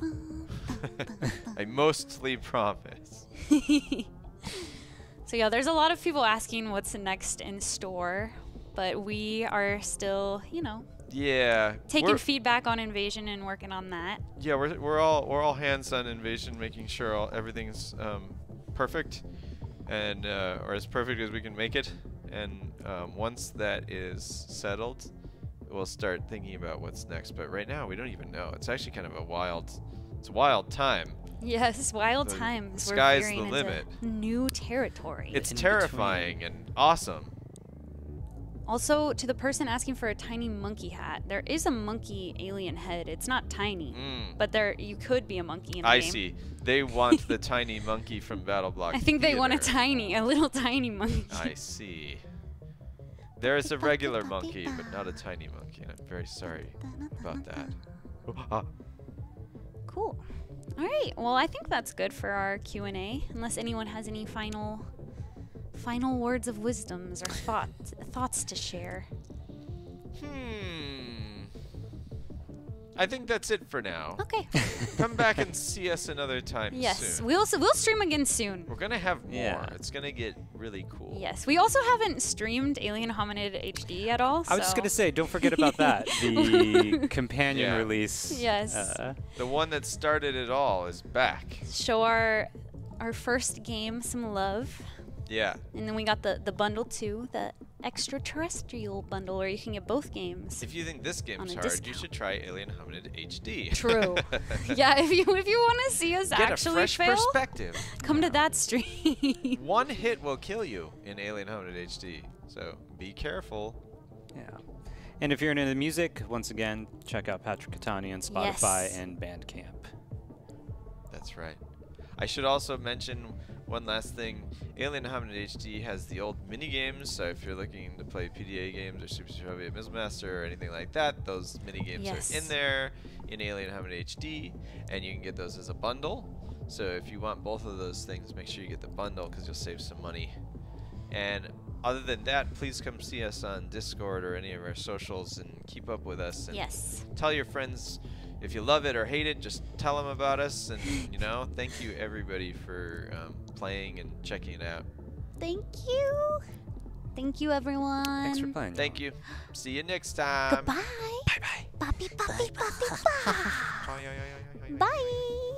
I mostly promise. so yeah, there's a lot of people asking what's next in store, but we are still, you know, Yeah. taking feedback on Invasion and working on that. Yeah, we're, we're all we're all hands on invasion, making sure all, everything's um, perfect, and uh, or as perfect as we can make it. And um, once that is settled, we'll start thinking about what's next. But right now, we don't even know. It's actually kind of a wild, it's a wild time. Yes, wild The times. We're sky's veering the limit. New territory. It's in terrifying and awesome. Also, to the person asking for a tiny monkey hat, there is a monkey alien head. It's not tiny, Mm. but there you could be a monkey in the I game. see. They want the tiny monkey from BattleBlock. I think they want a tiny, a little tiny monkey. I see. There is a regular monkey, but not a tiny monkey, and I'm very sorry about that. Cool. All right. Well, I think that's good for our Q and A. Unless anyone has any final, final words of wisdoms or thoughts thoughts to share. Hmm. I think that's it for now. Okay. Come back and see us another time yes, soon. we'll we'll stream again soon. We're gonna have more. Yeah. It's gonna get really cool. Yes, we also haven't streamed Alien Hominid HD at all. I was just going to say, don't forget about that. The companion Yeah. release. Yes. Uh, The one that started it all is back. show our our first game some love, Yeah. and then we got the the bundle too, the extraterrestrial bundle, where you can get both games. If you think this On game's a hard, you should try Alien Hominid HD. True. yeah, if you if you want to see us Get actually a fresh fail, perspective. come to that stream. One hit will kill you in Alien Hominid HD. So be careful. yeah. And if you're into the music, once again, check out Patric Catani on Spotify Yes. and Bandcamp. That's right. I should also mention one last thing. Alien Hominid HD has the old mini games, so if you're looking to play PDA games or Super Soviet Missile Master or anything like that, those mini games Yes. are in there in Alien Hominid HD, and you can get those as a bundle. So if you want both of those things, make sure you get the bundle because you'll save some money. And other than that, please come see us on Discord or any of our socials and keep up with us. And Yes. tell your friends if you love it or hate it just tell them about us and you know thank you everybody for um, playing and checking it out Thank you. Thank you, everyone. Thanks for playing. thank you see you next time Goodbye. bye bye Bye. Bye. Bye. Bye. Bye.